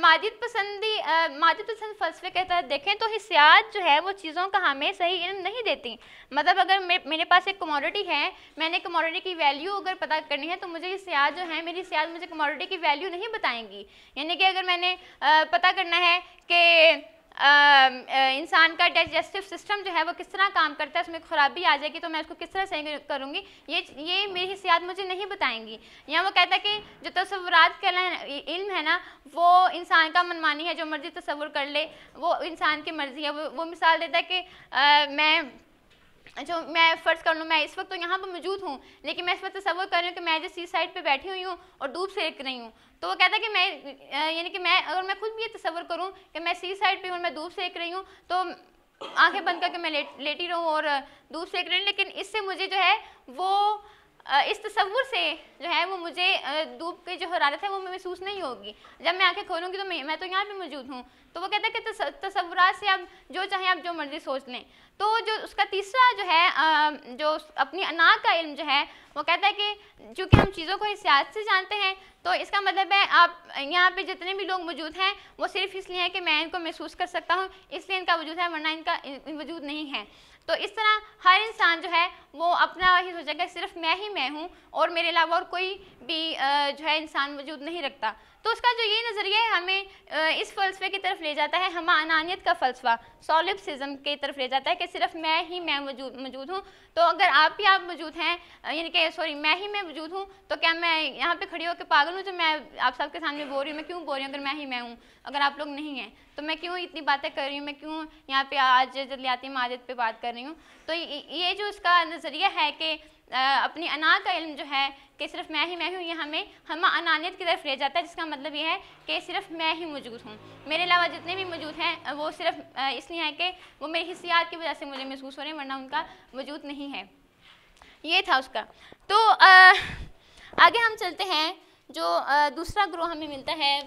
ماجد پسندی ماجد پسند فلسفے کے تحت دیکھیں تو حصیات جو ہے وہ چیزوں کا ہمیں صحیح علم نہیں دیتی۔ مطلب اگر میرے پاس ایک کموڈٹی ہے، میں نے کموڈٹی کی ویلیو اگر پتہ کرنی ہے تو مجھے حصیات جو ہیں، میری حصیات مجھے کموڈٹی کی ویلیو نہیں بتائیں گی۔ یعنی کہ اگر میں نے پتہ کرنا ہے کہ انسان کا ڈائجسٹو سسٹم جو ہے وہ کس طرح کام کرتا ہے، اس میں خرابی آ جائے گی تو میں اس کو کس طرح صحیح کروں گی؟ یہ یہ میری حصیات مجھے نہیں بتائیں گی۔ یا وہ کہتا ہے کہ جو تصورات کا علم ہے نا، وہ انسان کا منمانی ہے، جو مرضی تصور کر لے، وہ انسان کی مرضی ہے۔ وہ مثال دیتا ہے کہ میں جو میں فرض کر لوں، میں اس وقت تو یہاں پہ موجود ہوں، لیکن میں اس وقت تصور کر رہی ہوں کہ میں جو سی سائڈ پہ بیٹھی ہوئی ہوں اور ڈوب سیک رہی ہوں۔ تو وہ کہتا ہے کہ میں یعنی کہ میں اگر میں خود بھی یہ تصور کروں کہ میں سی سائڈ پہ ہوں، میں ڈوب سیک رہی ہوں، تو آنکھیں بند کر کے میں لیٹی رہوں اور دودھ سیک رہی ہوں، لیکن اس سے مجھے جو ہے وہ اس تصور سے جو ہے وہ مجھے دھوپ کی جو حرارت ہے وہ محسوس نہیں ہوگی۔ جب میں آنکھیں کھولوں گی تو میں تو یہاں پہ موجود ہوں۔ تو وہ کہتا ہے کہ تصورات سے آپ جو چاہیں آپ جو مرضی سوچ لیں۔ تو جو اس کا تیسرا جو ہے جو اپنی انا کا علم جو ہے، وہ کہتا ہے کہ چونکہ ہم چیزوں کو حصیات سے جانتے ہیں، تو اس کا مطلب ہے آپ یہاں پہ جتنے بھی لوگ موجود ہیں، وہ صرف اس لیے ہے کہ میں ان کو محسوس کر سکتا ہوں، اس لیے ان کا وجود ہے، ورنہ ان کا وجود نہیں ہے۔ تو اس طرح ہر انسان جو ہے وہ اپنا ہی سوچے گا، صرف میں ہی میں ہوں اور میرے علاوہ اور کوئی بھی جو ہے انسان وجود نہیں رکھتا۔ تو اس کا جو یہ نظریہ ہے، ہمیں اس فلسفے کی طرف لے جاتا ہے ہما انانیت کا فلسفہ، سولپسزم کی طرف لے جاتا ہے کہ صرف میں ہی میں موجود موجود ہوں۔ تو اگر آپ بھی آپ موجود ہیں یعنی کہ، سوری، میں ہی میں موجود ہوں، تو کیا میں یہاں پہ کھڑی ہو کے پاگل ہوں جو میں آپ سب کے سامنے بول رہی ہوں؟ میں کیوں بول رہی ہوں اگر میں ہی میں ہوں؟ اگر آپ لوگ نہیں ہیں، تو میں کیوں اتنی باتیں کر رہی ہوں؟ میں کیوں یہاں پہ آج جلیاتی ماجد پہ بات کر رہی ہوں؟ تو یہ جو اس کا نظریہ ہے کہ اپنی انا کا علم جو ہے کہ صرف میں ہی میں ہوں، یہ ہمیں، ہم انانیت کی طرف لے جاتا ہے، جس کا مطلب یہ ہے کہ صرف میں ہی موجود ہوں۔ میرے علاوہ جتنے بھی موجود ہیں، وہ صرف اس لیے ہے کہ وہ میری حصیات کی وجہ سے مجھے محسوس ہو رہے ہیں، ورنہ ان کا وجود نہیں ہے۔ یہ تھا اس کا۔ تو آگے ہم چلتے ہیں، جو دوسرا گروہ ہمیں ملتا ہے،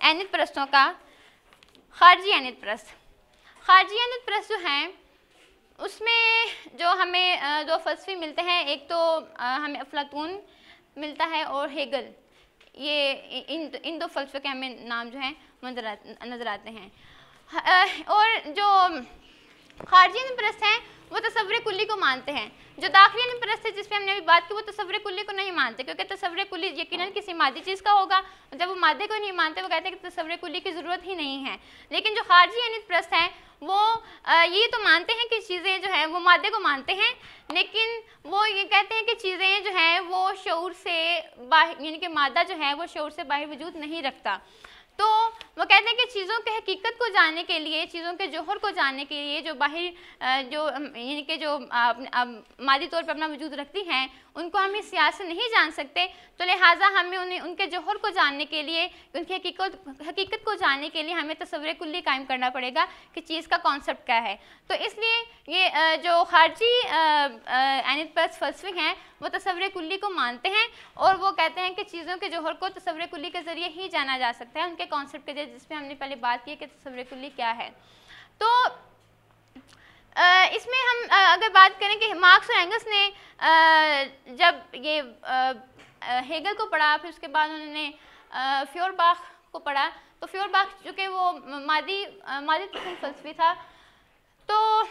اینت پرستوں کا، خارجی اینت پرست۔ خارجی اینت پرست جو ہیں اس میں جو ہمیں دو فلسفی ملتے ہیں، ایک تو ہمیں افلاطون ملتا ہے اور ہیگل، یہ ان دو فلسفے کے ہمیں نام جو ہیں نظر آتے ہیں۔ اور جو خارجی پرست ہیں وہ تصور کلی کو مانتے ہیں۔ جو داخلی علم پرست ہے، جس پہ ہم نے ابھی بات کی، وہ تصور کلی کو نہیں مانتے، کیونکہ تصور کلی یقیناً کسی مادی چیز کا ہوگا۔ جب وہ مادے کو نہیں مانتے، وہ کہتے ہیں کہ تصور کلی کی ضرورت ہی نہیں ہے۔ لیکن جو خارجی علم پرست ہیں، وہ یہ تو مانتے ہیں کہ چیزیں جو ہیں، وہ مادے کو مانتے ہیں، لیکن وہ یہ کہتے ہیں کہ چیزیں جو ہیں، وہ شعور سے باہر یعنی کہ مادہ جو ہے، وہ شعور سے باہر وجود نہیں رکھتا۔ تو وہ کہتے ہیں کہ چیزوں کے حقیقت کو جاننے کے لیے، چیزوں کے جوہر کو جاننے کے لیے جو باہر، جو یعنی کہ جو مادی طور پر اپنا وجود رکھتی ہیں ان کو ہم اس سیاست نہیں جان سکتے، تو لہٰذا ہمیں انہیں، ان کے جوہر کو جاننے کے لیے، ان کی حقیقت حقیقت کو جاننے کے لیے ہمیں تصور کلی قائم کرنا پڑے گا کہ چیز کا کانسیپٹ کیا ہے۔ تو اس لیے یہ جو خارجی اینت یعنی پرس فلسفی ہیں، وہ تصور کلی کو مانتے ہیں اور وہ کہتے ہیں کہ چیزوں کے جوہر کو تصور کلی کے ذریعے ہی جانا جا سکتا ہے، ان کے کانسیپٹ کے ذریعے، جس پہ ہم نے پہلے بات کی کہ تصور کلی کیا ہے۔ تو اس میں ہم اگر بات کریں کہ مارکس اور اینگس نے جب یہ ہیگل کو پڑھا، پھر اس کے بعد انہوں نے فیور باخ کو پڑھا، تو فیور باخ چونکہ وہ مادی مادی پسند فلسفی تھا، تو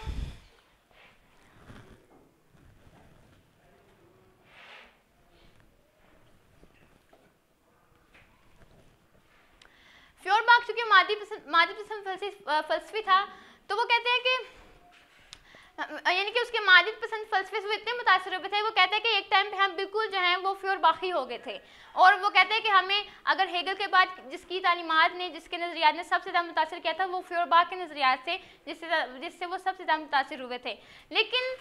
فیور باخ چونکہ مادی پسند مادی پسند فلسفی تھا، تو وہ کہتے ہیں کہ یعنی کہ اس کے مالک پسند فلسفے سے وہ اتنے متاثر ہوئے تھے، وہ کہتے ہیں کہ ایک ٹائم پہ ہم بالکل جو ہیں وہ فیور باقی ہو گئے تھے۔ اور وہ کہتے ہیں کہ ہمیں اگر ہیگل کے بعد جس کی تعلیمات نے، جس کے نظریات نے سب سے زیادہ متاثر کیا تھا، وہ فیور باغ کے نظریات سے، جس سے جس سے وہ سب سے زیادہ متاثر ہوئے تھے۔ لیکن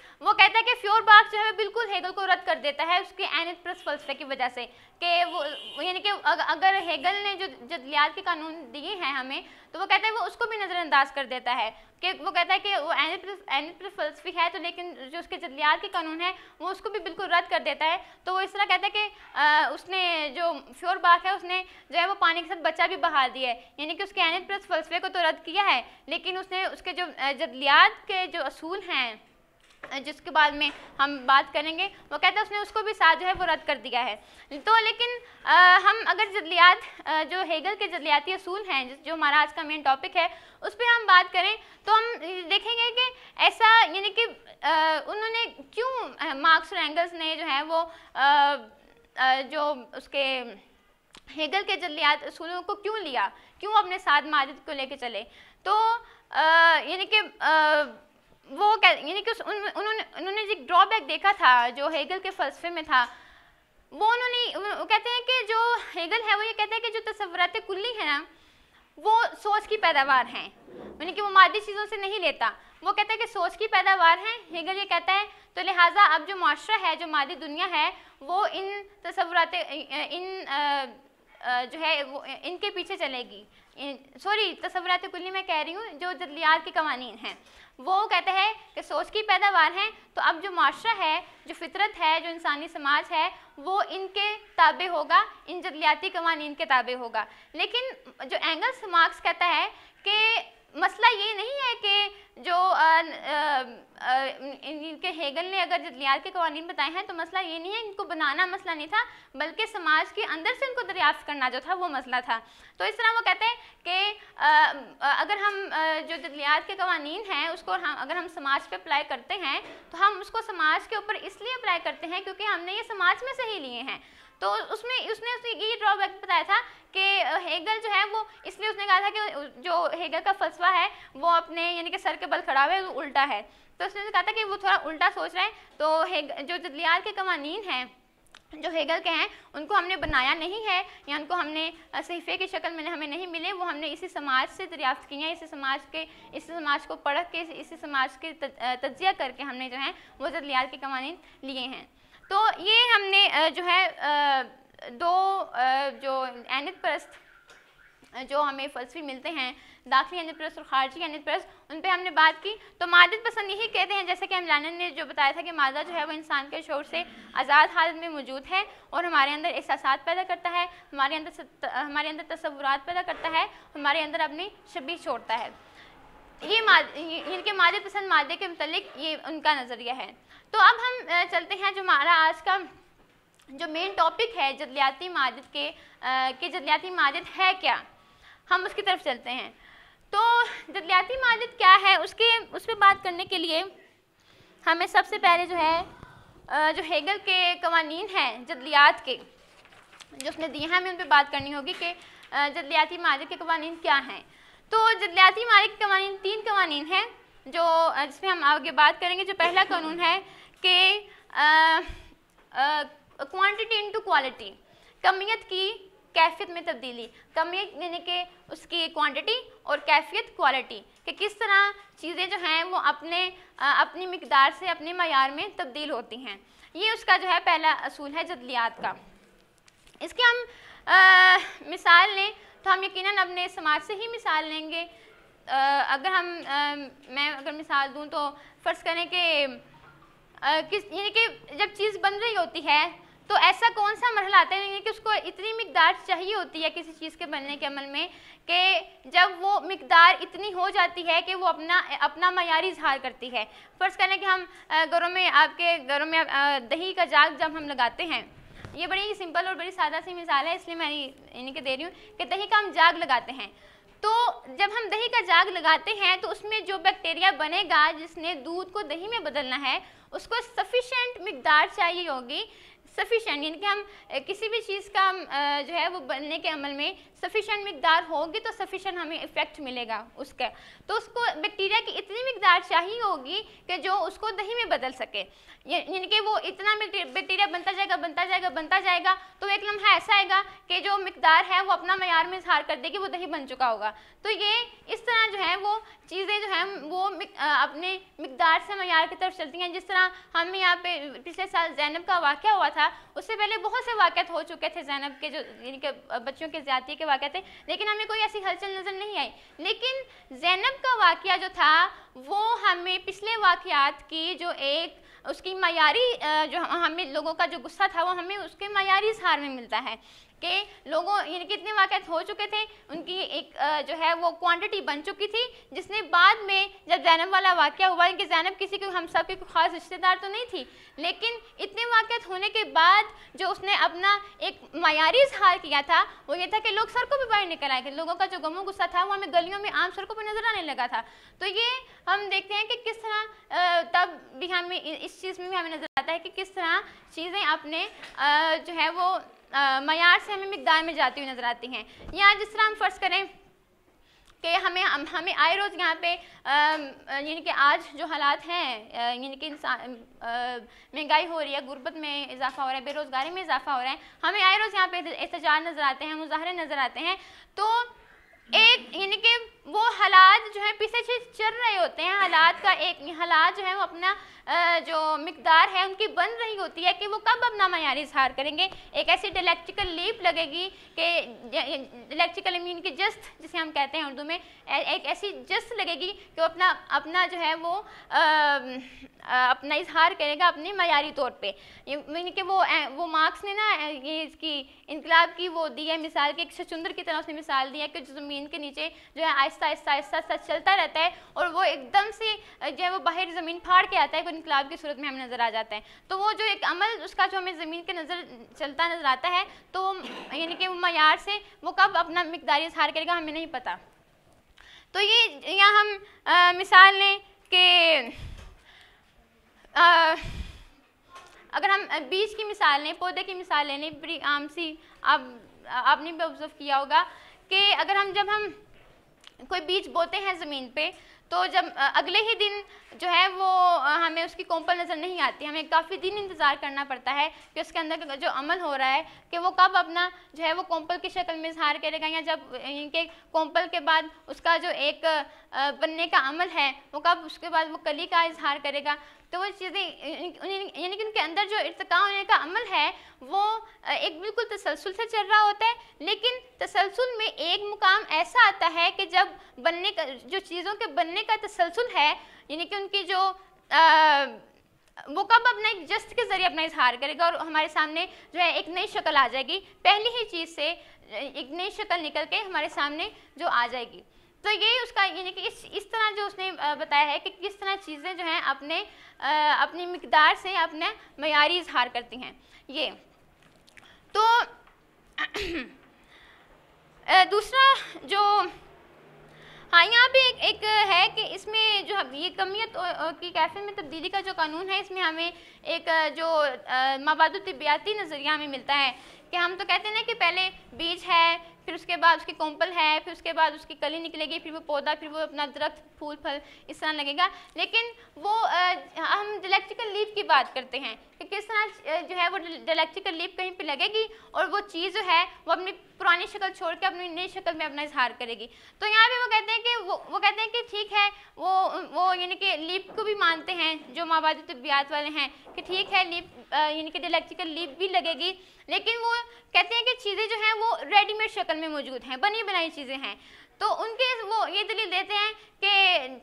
وہ باغ جو ہے بالکل ہیگل کو رد کر دیتا ہے اس کے اینت پرس فلسفے کی وجہ سے کہ وہ یعنی کہ اگر ہیگل نے جو جدلیات کے قانون دیے ہیں ہمیں، تو وہ کہتا ہے وہ اس کو بھی نظر انداز کر دیتا ہے کہ وہ کہتا ہے کہ وہ اینت فلسفی ہے تو لیکن جو اس کے جدلیات کے قانون ہیں وہ اس کو بھی بالکل رد کر دیتا ہے۔ تو وہ اس طرح کہتا ہے کہ اس نے جو فیور باغ ہے اس نے جو ہے وہ پانی کے ساتھ بچہ بھی بہا دیا ہے۔ یعنی کہ اس کے اینت پلس فلسفے کو تو رد کیا ہے، لیکن اس نے اس کے جو جدلیات کے جو اصول ہیں جس کے بعد میں ہم بات کریں گے۔ وہ کہتا ہے اس نے اس کو بھی ساتھ جو ہے وہ رد کر دیا ہے۔ تو لیکن ہم اگر جدلیات جو ہیگل کے جدلیاتی اصول ہیں جو ہمارا آج کا مین ٹاپک ہے، اس پہ ہم بات کریں تو ہم دیکھیں گے کہ ایسا یعنی کہ انہوں نے کیوں مارکس اور اینگلس نے جو ہے وہ جو اس کے ہیگل کے جدلیات اصولوں کو کیوں لیا؟ کیوں اپنے ساتھ ماجد کو لے کے چلے؟ تو یعنی کہ وہ یعنی کہ انہوں نے انہوں نے ایک ڈرا بیک دیکھا تھا جو ہیگل کے فلسفے میں تھا، وہ انہوں نے وہ کہتے ہیں کہ جو ہیگل ہے، وہ یہ کہتے ہیں کہ جو تصورات کلی ہیں نا، وہ سوچ کی پیداوار ہیں۔ یعنی کہ وہ مادی چیزوں سے نہیں لیتا۔ وہ کہتا ہے کہ سوچ کی پیداوار ہیں۔ ہیگل یہ کہتا ہے، تو لہٰذا اب جو معاشرہ ہے، جو مادی دنیا ہے، وہ ان تصورات ان جو ہے، وہ ان کے پیچھے چلے گی۔ سوری، تصورات کلی میں کہہ رہی ہوں، جو جدلیات کے قوانین ہیں۔ وہ کہتے ہیں کہ سوچ کی پیداوار ہیں تو اب جو معاشرہ ہے، جو فطرت ہے، جو انسانی سماج ہے، وہ ان کے تابع ہوگا، ان جدلیاتی قوانین کے تابع ہوگا۔ لیکن جو اینگلس مارکس کہتا ہے کہ مسئلہ یہ نہیں ہے کہ جو ان کے ہیگل نے اگر جدلیات کے قوانین بتائے ہیں تو مسئلہ یہ نہیں ہے ان کو بنانا مسئلہ نہیں تھا، بلکہ سماج کے اندر سے ان کو دریافت کرنا جو تھا وہ مسئلہ تھا۔ تو اس طرح وہ کہتے ہیں کہ اگر ہم جو جدلیات کے قوانین ہیں اس کو ہم، اگر ہم سماج پہ اپلائی کرتے ہیں تو ہم اس کو سماج کے اوپر اس لیے اپلائی کرتے ہیں کیونکہ ہم نے یہ سماج میں سے ہی لیے ہیں۔ تو اس میں، اس نے یہ ڈرا بیک بتایا تھا کہ ہیگل جو ہے وہ، اس لیے اس نے کہا تھا کہ جو ہیگل کا فلسفہ ہے، وہ اپنے یعنی کہ سر کے بل کھڑا ہوئے، وہ الٹا ہے۔ تو اس نے کہا تھا کہ وہ تھوڑا الٹا سوچ رہے ہیں۔ تو جو جدلیات کے قوانین ہیں، جو ہیگل کے ہیں، ان کو ہم نے بنایا نہیں ہے، یا ان کو ہم نے صحیفے کی شکل میں ہمیں نہیں ملے، وہ ہم نے اسی سماج سے دریافت کی ہیں، اسی سماج کے، اسی سماج کو پڑھ کے، اسی سماج کے تجزیہ کر کے ہم نے جو ہیں، وہ جدلیات کے قوانین لیے ہیں۔ تو یہ ہم نے جو ہے دو جو اینت پرست جو ہمیں فلسفی ملتے ہیں، داخلی اینت پرست اور خارجی اینت پرست، ان پہ ہم نے بات کی۔ تو مادت پسند یہی کہتے ہیں جیسے کہ ہم لانن نے جو بتایا تھا کہ مادہ جو ہے وہ انسان کے شعور سے آزاد حالت میں موجود ہے اور ہمارے اندر احساسات پیدا کرتا ہے، ہمارے اندر ہمارے اندر تصورات پیدا کرتا ہے، ہمارے اندر اپنی شبیہ چھوڑتا ہے۔ یہ ان کے مادے پسند مادے کے متعلق یہ ان کا نظریہ ہے۔ تو اب ہم چلتے ہیں جو ہمارا آج کا جو مین ٹاپک ہے، جدلیاتی مادت کے کہ جدلیاتی مادت ہے کیا؟ ہم اس کی طرف چلتے ہیں۔ تو جدلیاتی مادت کیا ہے؟ اس کے، اس پہ بات کرنے کے لیے ہمیں سب سے پہلے جو ہے جو ہیگل کے قوانین ہیں جدلیات کے، جو اس نے دیے ہیں، ہمیں ان پہ بات کرنی ہوگی کہ جدلیاتی مادے کے قوانین کیا ہیں۔ تو جدلیاتی مادے کے قوانین تین قوانین ہیں جو جس میں ہم آگے بات کریں گے، جو پہلا قانون ہے کہ کوانٹٹی انٹو کوالٹی کمیت کی کیفیت میں تبدیلی، کمیت یعنی کہ اس کی کوانٹٹی اور کیفیت کوالٹی کہ کس طرح چیزیں جو ہیں وہ اپنے اپنی مقدار سے، اپنے معیار میں تبدیل ہوتی ہیں۔ یہ اس کا جو ہے پہلا اصول ہے جدلیات کا۔ اس کے ہم مثال لیں تو ہم یقیناً اپنے سماج سے ہی مثال لیں گے۔ اگر ہم میں اگر مثال دوں تو فرض کریں کہ کس یعنی کہ جب چیز بن رہی ہوتی ہے، تو ایسا کون سا مرحلہ آتا ہے یعنی کہ اس کو اتنی مقدار چاہیے ہوتی ہے کسی چیز کے بننے کے عمل میں کہ جب وہ مقدار اتنی ہو جاتی ہے کہ وہ اپنا اپنا معیاری اظہار کرتی ہے۔ فرض کریں کہ ہم گھروں میں آپ کے گھروں میں دہی کا جاگ جب ہم لگاتے ہیں، یہ بڑی سمپل اور بڑی سادہ سی مثال ہے، اس لیے میں یعنی کہ دے رہی ہوں کہ دہی کا ہم جاگ لگاتے ہیں۔ تو جب ہم دہی کا جاگ لگاتے ہیں، تو اس میں جو بیکٹیریا بنے گا، جس نے دودھ کو دہی میں بدلنا ہے اس کو سفیشینٹ مقدار چاہیے ہوگی سفیشینٹ یعنی کہ ہم کسی بھی چیز کا جو ہے، وہ بننے کے عمل میں سفیشینٹ مقدار ہوگی تو سفیشینٹ ہمیں افیکٹ ملے گا اس کا تو اس کو بیکٹیریا کی اتنی مقدار چاہیے ہوگی کہ جو اس کو دہی میں بدل سکے۔ یعنی کہ وہ اتنا بیکٹیریا بنتا جائے گا، بنتا جائے گا، بنتا جائے گا، تو ایک لمحہ ایسا آئے گا کہ جو مقدار ہے وہ اپنا معیار میں اظہار کر دے گی، وہ دہی بن چکا ہوگا۔ تو یہ اس طرح جو ہے وہ چیزیں جو ہیں وہ اپنے مقدار سے معیار کی طرف چلتی ہیں۔ جس طرح ہمیں یہاں پہ پچھلے سال زینب کا واقعہ ہوا تھا، اس سے پہلے بہت سے واقعات ہو چکے تھے زینب کے جو یعنی کہ بچوں کے زیادتی کے واقعات تھے، لیکن ہمیں کوئی ایسی ہلچل نظر نہیں آئی۔ لیکن زینب کا واقعہ جو تھا، وہ ہمیں پچھلے واقعات کی جو ایک، اس کی معیاری جو ہمیں لوگوں کا جو غصہ تھا، وہ ہمیں اس کے معیاری اظہار میں ملتا ہے۔ کہ لوگوں یعنی کتنے واقعات ہو چکے تھے، ان کی ایک جو ہے وہ کوانٹٹی بن چکی تھی، جس نے بعد میں جب زینب والا واقعہ ہوا یعنی کہ زینب کسی کو، ہم سب کے خاص رشتہ دار تو نہیں تھی، لیکن اتنے واقعات ہونے کے بعد جو اس نے اپنا ایک معیاری اظہار کیا تھا، وہ یہ تھا کہ لوگ سڑکوں پہ باہر نکل آئے، کہ لوگوں کا جو غم و غصہ تھا، وہ ہمیں گلیوں میں عام سڑکوں پہ نظر آنے لگا تھا۔ تو یہ ہم دیکھتے ہیں کہ کس طرح تب بھی ہمیں اس چیز میں بھی ہمیں نظر آتا ہے کہ کس طرح چیزیں اپنے جو ہے وہ معیار سے ہمیں مقدار میں جاتی ہوئی نظر آتی ہیں۔ یہاں جس طرح ہم فرض کریں کہ ہمیں ہمیں آئے روز یہاں پہ یعنی کہ آج جو حالات ہیں یعنی کہ انسان مہنگائی ہو رہی ہے، غربت میں اضافہ ہو رہا ہے، بے روزگاری میں اضافہ ہو رہا ہے، ہمیں آئے روز یہاں پہ احتجاج نظر آتے ہیں مظاہرے نظر آتے ہیں۔ تو ایک یعنی کہ وہ حالات جو ہیں پیچھے چل رہے ہوتے ہیں، حالات کا ایک حالات جو ہیں وہ اپنا جو مقدار ہے، ان کی بن رہی ہوتی ہے کہ وہ کب اپنا معیاری اظہار کریں گے۔ ایک ایسی ڈیلیکٹیکل لیپ لگے گی کہ ڈیلیکٹیکل امین کی جست، جسے ہم کہتے ہیں اردو میں ایک ایسی جست لگے گی کہ وہ اپنا اپنا جو ہے وہ اپنا اظہار کرے گا اپنے معیاری طور پہ۔ یعنی کہ وہ وہ مارکس نے نا، یہ اس کی انقلاب کی وہ دی ہے مثال کہ ایک شچندر کی طرح اس نے مثال دی ہے کہ زمین کے نیچے جو ہے آہستہ آہستہ آہستہ آہستہ چلتا رہتا ہے اور وہ ایک دم سے جو ہے وہ باہر زمین پھاڑ کے آتا ہے، کوئی انقلاب کی صورت میں ہمیں نظر آ جاتا ہے تو وہ جو ایک عمل، اس کا جو ہمیں زمین کے نظر چلتا نظر آتا ہے، تو یعنی کہ وہ معیار سے وہ کب اپنا مقداری اظہار کرے گا، ہمیں نہیں پتہ تو یہ یہاں ہم مثال لیں کہ اگر ہم بیج کی مثال لیں، پودے کی مثال لیں بڑی عام سی آپ آپ نے بھی آبزرو کیا ہوگا کہ اگر ہم جب ہم کوئی بیج بوتے ہیں زمین پہ تو جب اگلے ہی دن جو ہے وہ ہمیں اس کی کومپل نظر نہیں آتی۔ ہمیں کافی دن انتظار کرنا پڑتا ہے کہ اس کے اندر جو عمل ہو رہا ہے کہ وہ کب اپنا جو ہے وہ کومپل کی شکل میں اظہار کرے گا یا جب یعنی ان کے کومپل کے بعد اس کا جو ایک بننے کا عمل ہے وہ کب اس کے بعد وہ کلی کا اظہار کرے گا۔ تو وہ چیزیں یعنی, یعنی کہ ان کے اندر جو ارتقاء ہونے کا عمل ہے وہ ایک بالکل تسلسل سے چل رہا ہوتا ہے۔ لیکن تسلسل میں ایک مقام ایسا آتا ہے کہ جب بننے کا، جو چیزوں کے بننے کا تسلسل ہے یعنی کہ ان کی جو وہ کب اپنا ایک جسٹ کے ذریعے اپنا اظہار کرے گا اور ہمارے سامنے جو ہے ایک نئی شکل آ جائے گی۔ پہلی ہی چیز سے ایک نئی شکل نکل کے ہمارے سامنے جو آ جائے گی۔ تو یہ اس کا یعنی کہ اس اس طرح جو اس نے بتایا ہے کہ کس طرح چیزیں جو ہیں اپنے اپنی مقدار سے اپنے معیاری اظہار کرتی ہیں۔ یہ۔ تو دوسرا جو ہاں یہاں پہ ایک ہے کہ اس میں جو یہ کمیت کی کیفیت میں تبدیلی کا جو قانون ہے، اس میں ہمیں ایک جو مواد و طبیاتی نظریہ ہمیں ملتا ہے کہ ہم تو کہتے ہیں کہ پہلے بیج ہے، پھر اس کے بعد اس کی کومپل ہے، پھر اس کے بعد اس کی کلی نکلے گی، پھر وہ پودا، پھر وہ اپنا درخت، پھول، پھل اس طرح لگے گا۔ لیکن وہ ہم ڈلیکٹیکل لیپ کی بات کرتے ہیں۔ کہ کس طرح جو ہے وہ ڈلیکٹیکل لیپ کہیں پہ لگے گی اور وہ چیز جو ہے وہ اپنی پرانی شکل چھوڑ کے اپنی نئی شکل میں اپنا اظہار کرے گی۔ تو یہاں پہ وہ کہتے ہیں کہ وہ کہتے ہیں کہ ٹھیک ہے، وہ وہ یعنی کہ لیپ کو بھی مانتے ہیں جو مابادی طبیعت والے ہیں کہ ٹھیک ہے لیپ یعنی کہ ڈلیکٹیکل لیپ بھی لگے گی، لیکن وہ کہتے ہیں کہ چیزیں جو ہیں وہ ریڈی میڈ شکل میں موجود ہیں، بنی بنائی چیزیں ہیں۔ تو ان کے وہ یہ دلیل دیتے ہیں کہ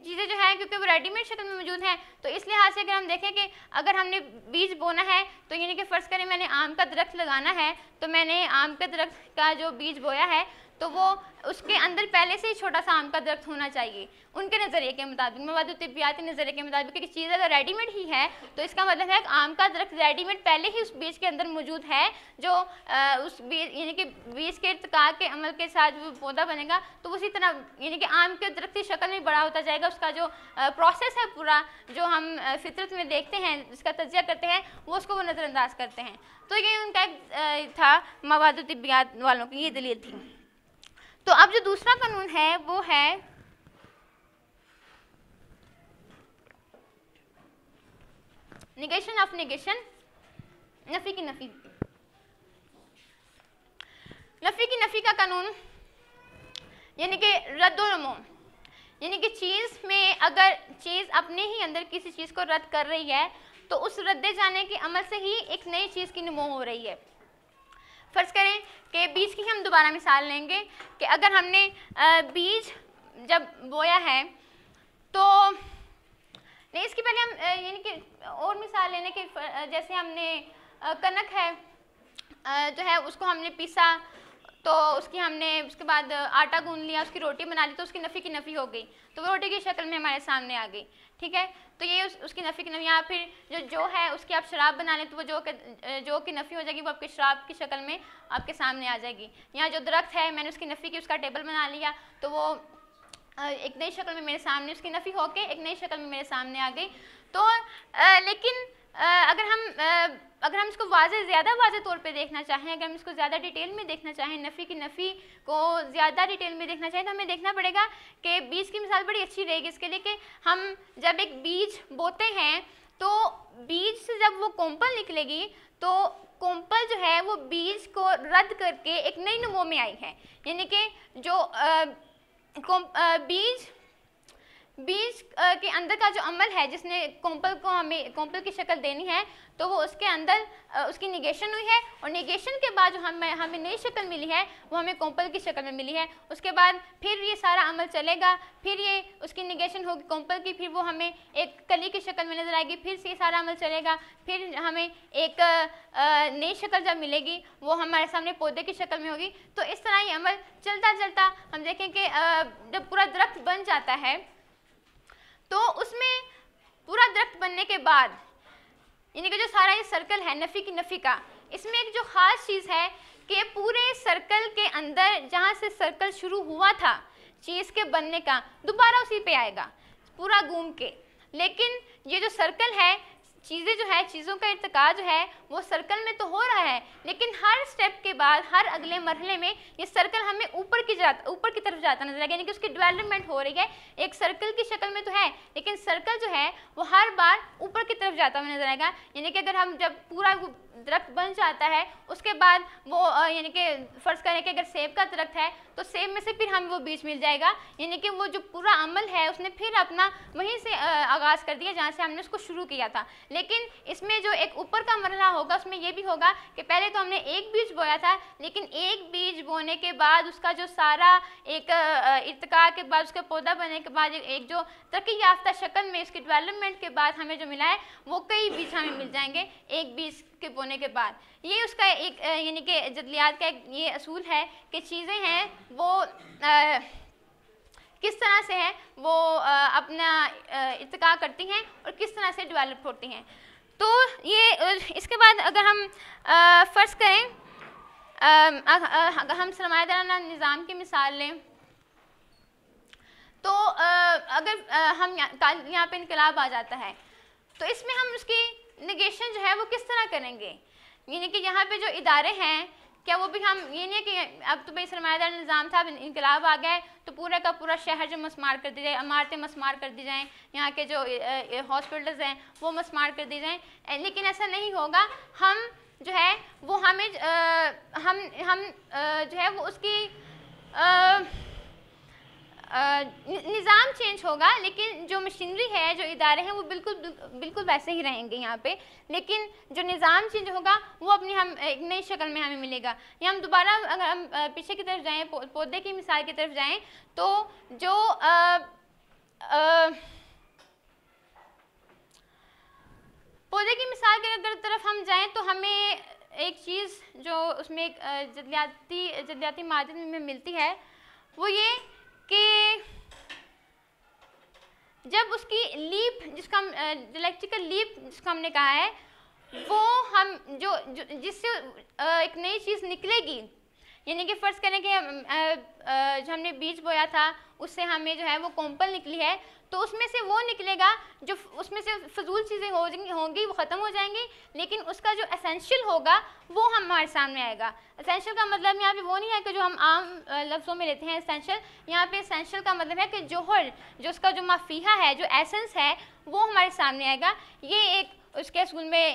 چیزیں جو ہیں، کیونکہ وہ ریڈی میڈ شکل میں موجود ہیں، تو اس لحاظ سے اگر ہم دیکھیں کہ اگر ہم نے بیج بونا ہے، تو یعنی کہ فرض کریں میں نے آم کا درخت لگانا ہے، تو میں نے آم کے درخت کا جو بیج بویا ہے تو وہ اس کے اندر پہلے سے ہی چھوٹا سا آم کا درخت ہونا چاہیے۔ ان کے نظریے کے مطابق، مواد طبیاتی نظریے کے مطابق کہ چیز اگر ریڈی میڈ ہی ہے، تو اس کا مطلب ہے کہ آم کا درخت ریڈی میڈ پہلے ہی اس بیج کے اندر موجود ہے، جو اس بیج یعنی کہ بیج کے ارتقاء کے عمل کے ساتھ وہ پودا بنے گا، تو اسی طرح یعنی کہ آم کے درخت کی شکل میں بڑا ہوتا جائے گا، اس کا جو پروسیس ہے پورا، جو ہم فطرت میں دیکھتے ہیں اس کا تجزیہ کرتے ہیں، وہ اس کو وہ نظر انداز کرتے ہیں۔ تو یہ ان کا ایک تھا مواد طبیات والوں کی، یہ دلیل تھی۔ تو اب جو دوسرا قانون ہے وہ ہے نگیشن آف نگیشن نفی کی نفی۔ نفی کی نفی کا قانون یعنی کہ رد و نمو یعنی کہ چیز میں اگر چیز اپنے ہی اندر کسی چیز کو رد کر رہی ہے تو اس ردے جانے کے عمل سے ہی ایک نئی چیز کی نمو ہو رہی ہے۔ فرض کریں کہ بیج کی ہم دوبارہ مثال لیں گے کہ اگر ہم نے بیج جب بویا ہے تو، نہیں، اس کی پہلے ہم یعنی کہ اور مثال لینے کے جیسے ہم نے کنک ہے جو ہے، اس کو ہم نے پیسا، تو اس کی ہم نے اس کے بعد آٹا گون لیا، اس کی روٹی بنا لی، تو اس کی نفی کی نفی ہو گئی، تو وہ روٹی کی شکل میں ہمارے سامنے آ گئی۔ ٹھیک ہے؟ تو یہ اس اس کی نفی کی نفی یا پھر جو جو ہے اس کی آپ شراب بنا لیں تو وہ جو جو کی نفی ہو جائے گی وہ آپ کی شراب کی شکل میں آپ کے سامنے آ جائے گی۔ یا جو درخت ہے، میں نے اس کی نفی کی اس کا ٹیبل بنا لیا۔ تو وہ ایک نئی شکل میں میرے سامنے اس کی نفی ہو کے ایک نئی شکل میں میرے سامنے آ گئی۔ تو لیکن اگر ہم اگر ہم اس کو واضح، زیادہ واضح طور پہ دیکھنا چاہیں، اگر ہم اس کو زیادہ ڈیٹیل میں دیکھنا چاہیں، نفی کی نفی کو زیادہ ڈیٹیل میں دیکھنا چاہیں، تو ہمیں دیکھنا پڑے گا کہ بیج کی مثال بڑی اچھی رہے گی۔ اس کے لیے کہ ہم جب ایک بیج بوتے ہیں، تو بیج سے جب وہ کومپل نکلے گی، تو کومپل جو ہے، وہ بیج کو رد کر کے ایک نئی نمو میں آئی ہے۔ یعنی کہ جو بیج بیج کے اندر کا جو عمل ہے، جس نے کومپل کو ہمیں کومپل کی شکل دینی ہے، تو وہ اس کے اندر اس کی نگیشن ہوئی ہے اور نگیشن کے بعد جو ہمیں ہمیں نئی شکل ملی ہے، وہ ہمیں کومپل کی شکل میں ملی ہے۔ اس کے بعد پھر یہ سارا عمل چلے گا، پھر یہ اس کی نگیشن ہوگی کومپل کی، پھر وہ ہمیں ایک کلی کی شکل میں نظر آئے گی، پھر سے یہ سارا عمل چلے گا۔ پھر ہمیں ایک نئی شکل جب ملے گی، وہ ہمارے سامنے پودے کی شکل میں ہوگی۔ تو اس طرح یہ عمل چلتا چلتا ہم دیکھیں کہ جب پورا درخت بن جاتا ہے تو اس میں پورا درخت بننے کے بعد یعنی کہ جو سارا یہ سرکل ہے، نفی کی نفی کا، اس میں ایک جو خاص چیز ہے کہ پورے سرکل کے اندر جہاں سے سرکل شروع ہوا تھا چیز کے بننے کا، دوبارہ اسی پہ آئے گا، پورا گھوم کے۔ لیکن یہ جو سرکل ہے چیزیں جو ہے، چیزوں کا ارتقاء جو ہے، وہ سرکل میں تو ہو رہا ہے، لیکن ہر سٹیپ کے بعد، ہر اگلے مرحلے میں یہ سرکل ہمیں اوپر کی جاتا اوپر کی طرف جاتا نظر آئے گا یعنی کہ اس کی ڈیولپمنٹ ہو رہی ہے۔ ایک سرکل کی شکل میں تو ہے، لیکن سرکل جو ہے، وہ ہر بار اوپر کی طرف جاتا ہوا نظر آئے گا۔ یعنی کہ اگر ہم جب پورا درخت بن جاتا ہے، اس کے بعد وہ یعنی کہ فرض کریں کہ اگر سیب کا درخت ہے تو سیب میں سے پھر ہمیں وہ بیج مل جائے گا۔ یعنی کہ وہ جو پورا عمل ہے، اس نے پھر اپنا وہیں سے آغاز کر دیا جہاں سے ہم نے اس کو شروع کیا تھا۔ لیکن اس میں جو ایک اوپر کا مرحلہ ہوگا، اس میں یہ بھی ہوگا کہ پہلے تو ہم نے ایک بیج بویا تھا، لیکن ایک بیج بونے کے بعد اس کا جو سارا ایک ارتقاء کے بعد، اس کے پودا بننے کے بعد، ایک جو ترقی یافتہ شکل میں اس کی ڈیولپمنٹ کے بعد ہمیں جو ملا ہے، وہ کئی بیج ہمیں مل جائیں گے۔ ایک بیج کے بونے کے بعد۔ یہ اس کا ایک یعنی کہ جدلیات کا ایک یہ اصول ہے کہ چیزیں ہیں وہ کس طرح سے ہیں، وہ اپنا ارتقاء کرتی ہیں اور کس طرح سے ڈیولپ ہوتی ہیں۔ تو یہ اس کے بعد اگر ہم فرض کریں اگر ہم سرمایہ دارانہ نظام کی مثال لیں، تو اگر ہم یہاں پہ انقلاب آ جاتا ہے، تو اس میں ہم اس کی نگیشن جو ہے وہ کس طرح کریں گے؟ یعنی کہ یہاں پہ جو ادارے ہیں، کیا وہ بھی ہم، یہ نہیں ہے کہ اب تو بھائی سرمایہ دار نظام تھا، اب انقلاب آ گئے تو پورا کا پورا شہر جو مسمار کر دی جائے، عمارتیں مسمار کر دی جائیں، یہاں کے جو ہاسپٹلز ہیں، وہ مسمار کر دی جائیں۔ لیکن ایسا نہیں ہوگا۔ ہم جو ہے، وہ ہمیں ہم ہم جو ہے، وہ اس کی نظام چینج ہوگا، لیکن جو مشینری ہے، جو ادارے ہیں، وہ بالکل بالکل ویسے ہی رہیں گے یہاں پہ۔ لیکن جو نظام چینج ہوگا، وہ اپنی ہم، ایک نئی شکل میں ہمیں ملے گا۔ یا ہم دوبارہ اگر ہم پیچھے کی طرف جائیں پودے کی مثال کی طرف جائیں، تو جو پودے کی مثال کی اگر طرف ہم جائیں، تو ہمیں ایک چیز جو اس میں ایک جدلیاتی جدلیاتی مادن میں ملتی ہے، وہ یہ کہ جب اس کی لیپ جس کا ہم الیکٹریکل لیپ جس کو ہم نے کہا ہے، وہ ہم جو جس سے ایک نئی چیز نکلے گی یعنی کہ فرض کریں کہ جو ہم نے بیج بویا تھا اس سے ہمیں جو ہے وہ کومپل نکلی ہے، تو اس میں سے وہ نکلے گا جو اس میں سے فضول چیزیں ہوں گی، وہ ختم ہو جائیں گی، لیکن اس کا جو اسینشیل ہوگا وہ ہمارے سامنے آئے گا۔ اسینشیل کا مطلب یہاں پہ وہ نہیں ہے کہ جو ہم عام لفظوں میں لیتے ہیں اسینشیل یہاں پہ اسینشیل کا مطلب ہے کہ جوہر، جو اس کا جو مافیہ ہے، جو ایسنس ہے، وہ ہمارے سامنے آئے گا۔ یہ ایک اس کے اسکول میں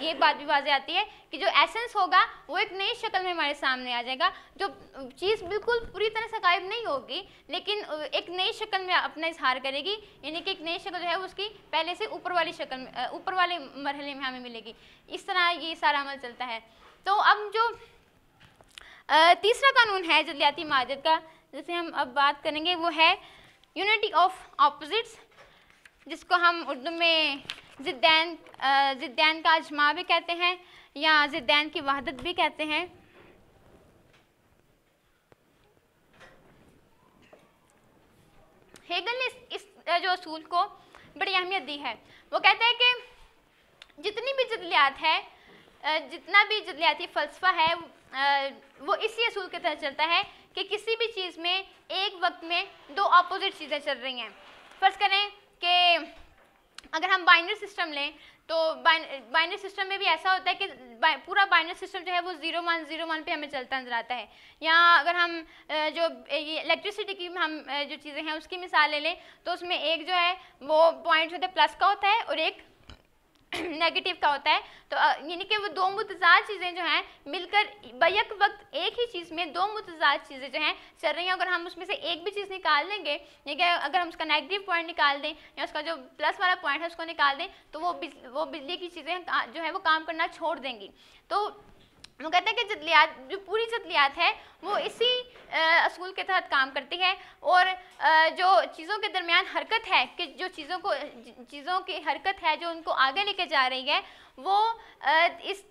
یہ بات بھی واضح آتی ہے کہ جو ایسنس ہوگا، وہ ایک نئی شکل میں ہمارے سامنے آ جائے گا، جو چیز بالکل پوری طرح سے قائب نہیں ہوگی، لیکن ایک نئی شکل میں اپنا اظہار کرے گی یعنی کہ ایک نئی شکل جو ہے اس کی پہلے سے اوپر والی شکل میں اوپر والے مرحلے میں ہمیں ملے گی۔ اس طرح یہ سارا عمل چلتا ہے۔ تو اب جو تیسرا قانون ہے جلیاتی معدت کا، جسے ہم اب بات کریں گے، وہ ہے یونٹی آف اپوزٹس جس کو ہم اردو میں زدین زدین کا اجماع بھی کہتے ہیں یا زدین کی وحدت بھی کہتے ہیں؟ ہیگل نے اس جو اصول کو بڑی اہمیت دی ہے۔ وہ کہتا ہے کہ جتنی بھی جدلیات ہے جتنا بھی جدلیاتی فلسفہ ہے وہ اسی اصول کے تحت چلتا ہے کہ کسی بھی چیز میں ایک وقت میں دو اپوزٹ چیزیں چل رہی ہیں۔ فرض کریں کہ اگر ہم بائنر سسٹم لیں تو بائنر سسٹم میں بھی ایسا ہوتا ہے کہ پورا بائنر سسٹم جو ہے وہ زیرو ون زیرو ون پہ ہمیں چلتا نظر آتا ہے۔ یا اگر ہم جو الیکٹریسٹی کی ہم جو چیزیں ہیں اس کی مثال لے لیں تو اس میں ایک جو ہے وہ پوائنٹ ہوتا ہے پلس کا ہوتا ہے اور ایک نیگیٹیو کا ہوتا ہے، تو یعنی کہ وہ دو متضاد چیزیں جو ہیں، مل کر بیک وقت ایک ہی چیز میں دو متضاد چیزیں جو ہیں چل رہی ہیں، اگر ہم اس میں سے ایک بھی چیز نکال دیں گے یعنی کہ اگر ہم اس کا نیگیٹیو پوائنٹ نکال دیں یا اس کا جو پلس والا پوائنٹ ہے، اس کو نکال دیں، تو وہ وہ بجلی کی چیزیں جو ہے وہ کام کرنا چھوڑ دیں گی۔ تو وہ کہتے ہیں کہ جدلیات، جو پوری جدلیات ہے وہ اسی اصول کے تحت کام کرتی ہے اور جو چیزوں کے درمیان حرکت ہے، کہ جو چیزوں کو، چیزوں کی حرکت ہے، جو ان کو آگے لے کے جا رہی ہے وہ اس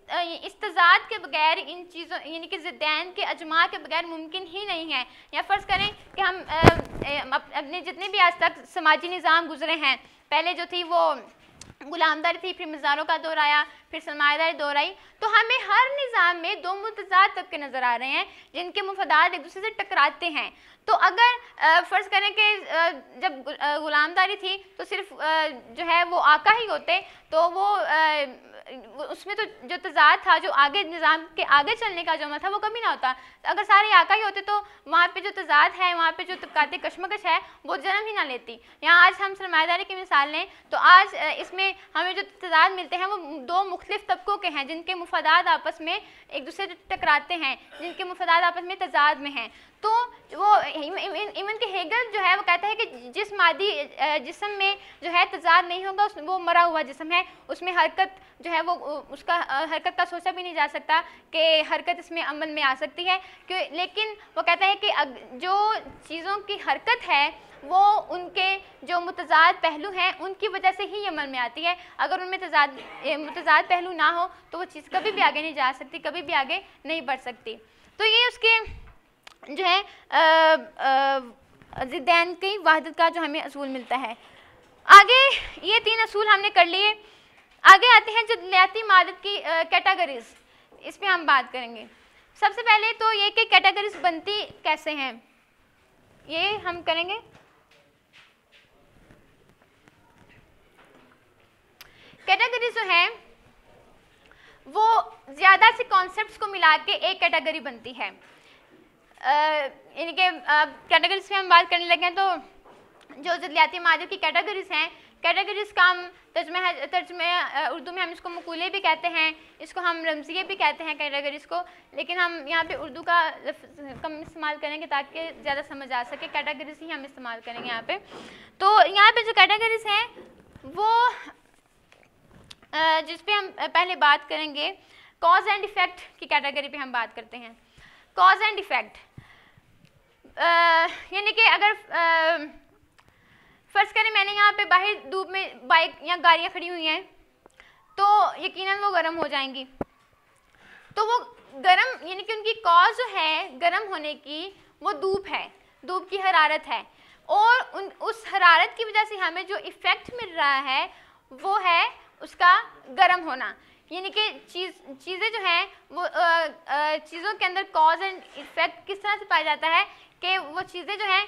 استضاد کے بغیر ان چیزوں یعنی کہ زدین کے اجماع کے بغیر ممکن ہی نہیں ہے۔ یا فرض کریں کہ ہم اپنے جتنے بھی آج تک سماجی نظام گزرے ہیں، پہلے جو تھی وہ غلام داری تھی، پھر مزاروں کا دور آیا، پھر سرمایہ داری دور آئی۔ تو ہمیں ہر نظام میں دو متضاد طبقے نظر آ رہے ہیں، جن کے مفادات ایک دوسرے سے ٹکراتے ہیں۔ تو اگر فرض کریں کہ جب غلام داری تھی تو صرف جو ہے وہ آقا ہی ہوتے، تو وہ اس میں تو جو تضاد تھا، جو آگے نظام کے آگے چلنے کا جو تھا، وہ کمی نہ ہوتا۔ اگر سارے آقا ہی ہوتے تو وہاں پہ جو تضاد ہے، وہاں پہ جو طبقاتی کشمکش ہے، وہ جنم ہی نہ لیتی۔ یہاں آج ہم سرمایہ داری کی مثال لیں تو آج اس میں ہمیں جو تضاد ملتے ہیں، وہ دو مختلف طبقوں کے ہیں۔ جن کے مفادات آپس میں ایک دوسرے ٹکراتے ہیں، جن کے مفادات آپس میں تضاد میں ہیں۔ تو وہ ایون کے ہیگل جو ہے وہ کہتا ہے کہ جس مادی جسم میں جو ہے تضاد نہیں ہوگا وہ مرا ہوا جسم ہے، اس میں حرکت جو ہے وہ اس کا حرکت کا سوچا بھی نہیں جا سکتا کہ حرکت اس میں عمل میں آ سکتی ہے، کہ لیکن وہ کہتا ہے کہ جو چیزوں کی حرکت ہے وہ ان کے جو متضاد پہلو ہیں، ان کی وجہ سے ہی عمل میں آتی ہے۔ اگر ان میں تضاد متضاد پہلو نہ ہو تو وہ چیز کبھی بھی آگے نہیں جا سکتی، کبھی بھی آگے نہیں بڑھ سکتی۔ تو یہ اس کے جو ہے زدین کی وحدت کا جو ہمیں اصول ملتا ہے۔ آگے یہ تین اصول ہم نے کر لیے۔ آگے آتے ہیں جدلیاتی مادت کی کیٹاگریز اس پہ ہم بات کریں گے۔ سب سے پہلے تو یہ کہ کیٹاگریز بنتی کیسے ہیں۔ یہ ہم کریں گے۔ کیٹاگریز جو ہیں، وہ زیادہ سے کانسیپٹس کو ملا کے ایک کیٹاگری بنتی ہے۔ یعنی کہ کیٹیگریز میں ہم بات کرنے لگے ہیں تو جو ضدلیاتی معادل کی کیٹیگریز ہیں کیٹیگریز کا ہم ترجمہ ترجمہ اردو میں ہم اس کو مقولے بھی کہتے ہیں، اس کو ہم رمضیے بھی کہتے ہیں کیٹیگریز کو، لیکن ہم یہاں پہ اردو کا کم استعمال کریں گے تاکہ زیادہ سمجھ آ سکے کیٹیگریز ہی ہم استعمال کریں گے یہاں پہ۔ تو یہاں پہ جو کیٹیگریز ہیں، وہ جس پہ ہم پہلے بات کریں گے کاز اینڈ ایفیکٹ کی کیٹیگری پہ ہم بات کرتے ہیں۔ کاز اینڈ ایفیکٹ یعنی کہ اگر فرض کریں میں نے یہاں پہ باہر دھوپ میں بائک یا گاڑیاں کھڑی ہوئی ہیں، تو یقیناً وہ گرم ہو جائیں گی۔ تو وہ گرم یعنی کہ ان کی کاز جو ہے گرم ہونے کی، وہ دھوپ ہے، دھوپ کی حرارت ہے۔ اور ان، اس حرارت کی وجہ سے ہمیں جو ایفیکٹ مل رہا ہے، وہ ہے اس کا گرم ہونا۔ یعنی کہ چیز، چیزیں جو ہیں، وہ چیزوں کے اندر کاز اینڈ افیکٹ کس طرح سے پایا جاتا ہے کہ وہ چیزیں جو ہیں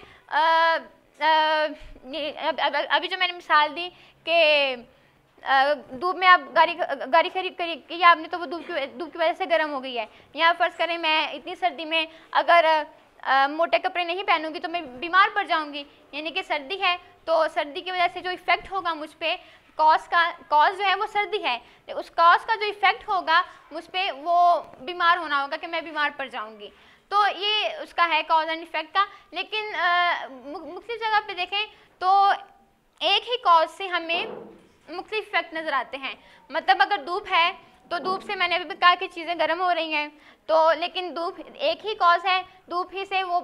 ابھی جو میں نے مثال دی کہ دھوپ میں آپ گاڑی گاڑی خرید کری کی آپ نے تو وہ دھوپ کی دھوپ کی وجہ سے گرم ہو گئی ہے۔ یہاں فرض کریں میں اتنی سردی میں اگر موٹے کپڑے نہیں پہنوں گی تو میں بیمار پڑ جاؤں گی۔ یعنی کہ سردی ہے تو سردی کی وجہ سے جو افیکٹ ہوگا مجھ پہ کاز کا کاز جو ہے وہ سردی ہے۔ اس کاز کا جو ایفیکٹ ہوگا مجھ پہ، وہ بیمار ہونا ہوگا کہ میں بیمار پڑ جاؤں گی۔ تو یہ اس کا ہے کاز اینڈ ایفیکٹ کا۔ لیکن مختلف جگہ پہ دیکھیں تو ایک ہی کاز سے ہمیں مختلف ایفیکٹ نظر آتے ہیں۔ مطلب اگر دھوپ ہے تو دھوپ سے میں نے ابھی کہا کہ چیزیں گرم ہو رہی ہیں۔ تو لیکن دھوپ ایک ہی کاز ہے، دھوپ ہی سے وہ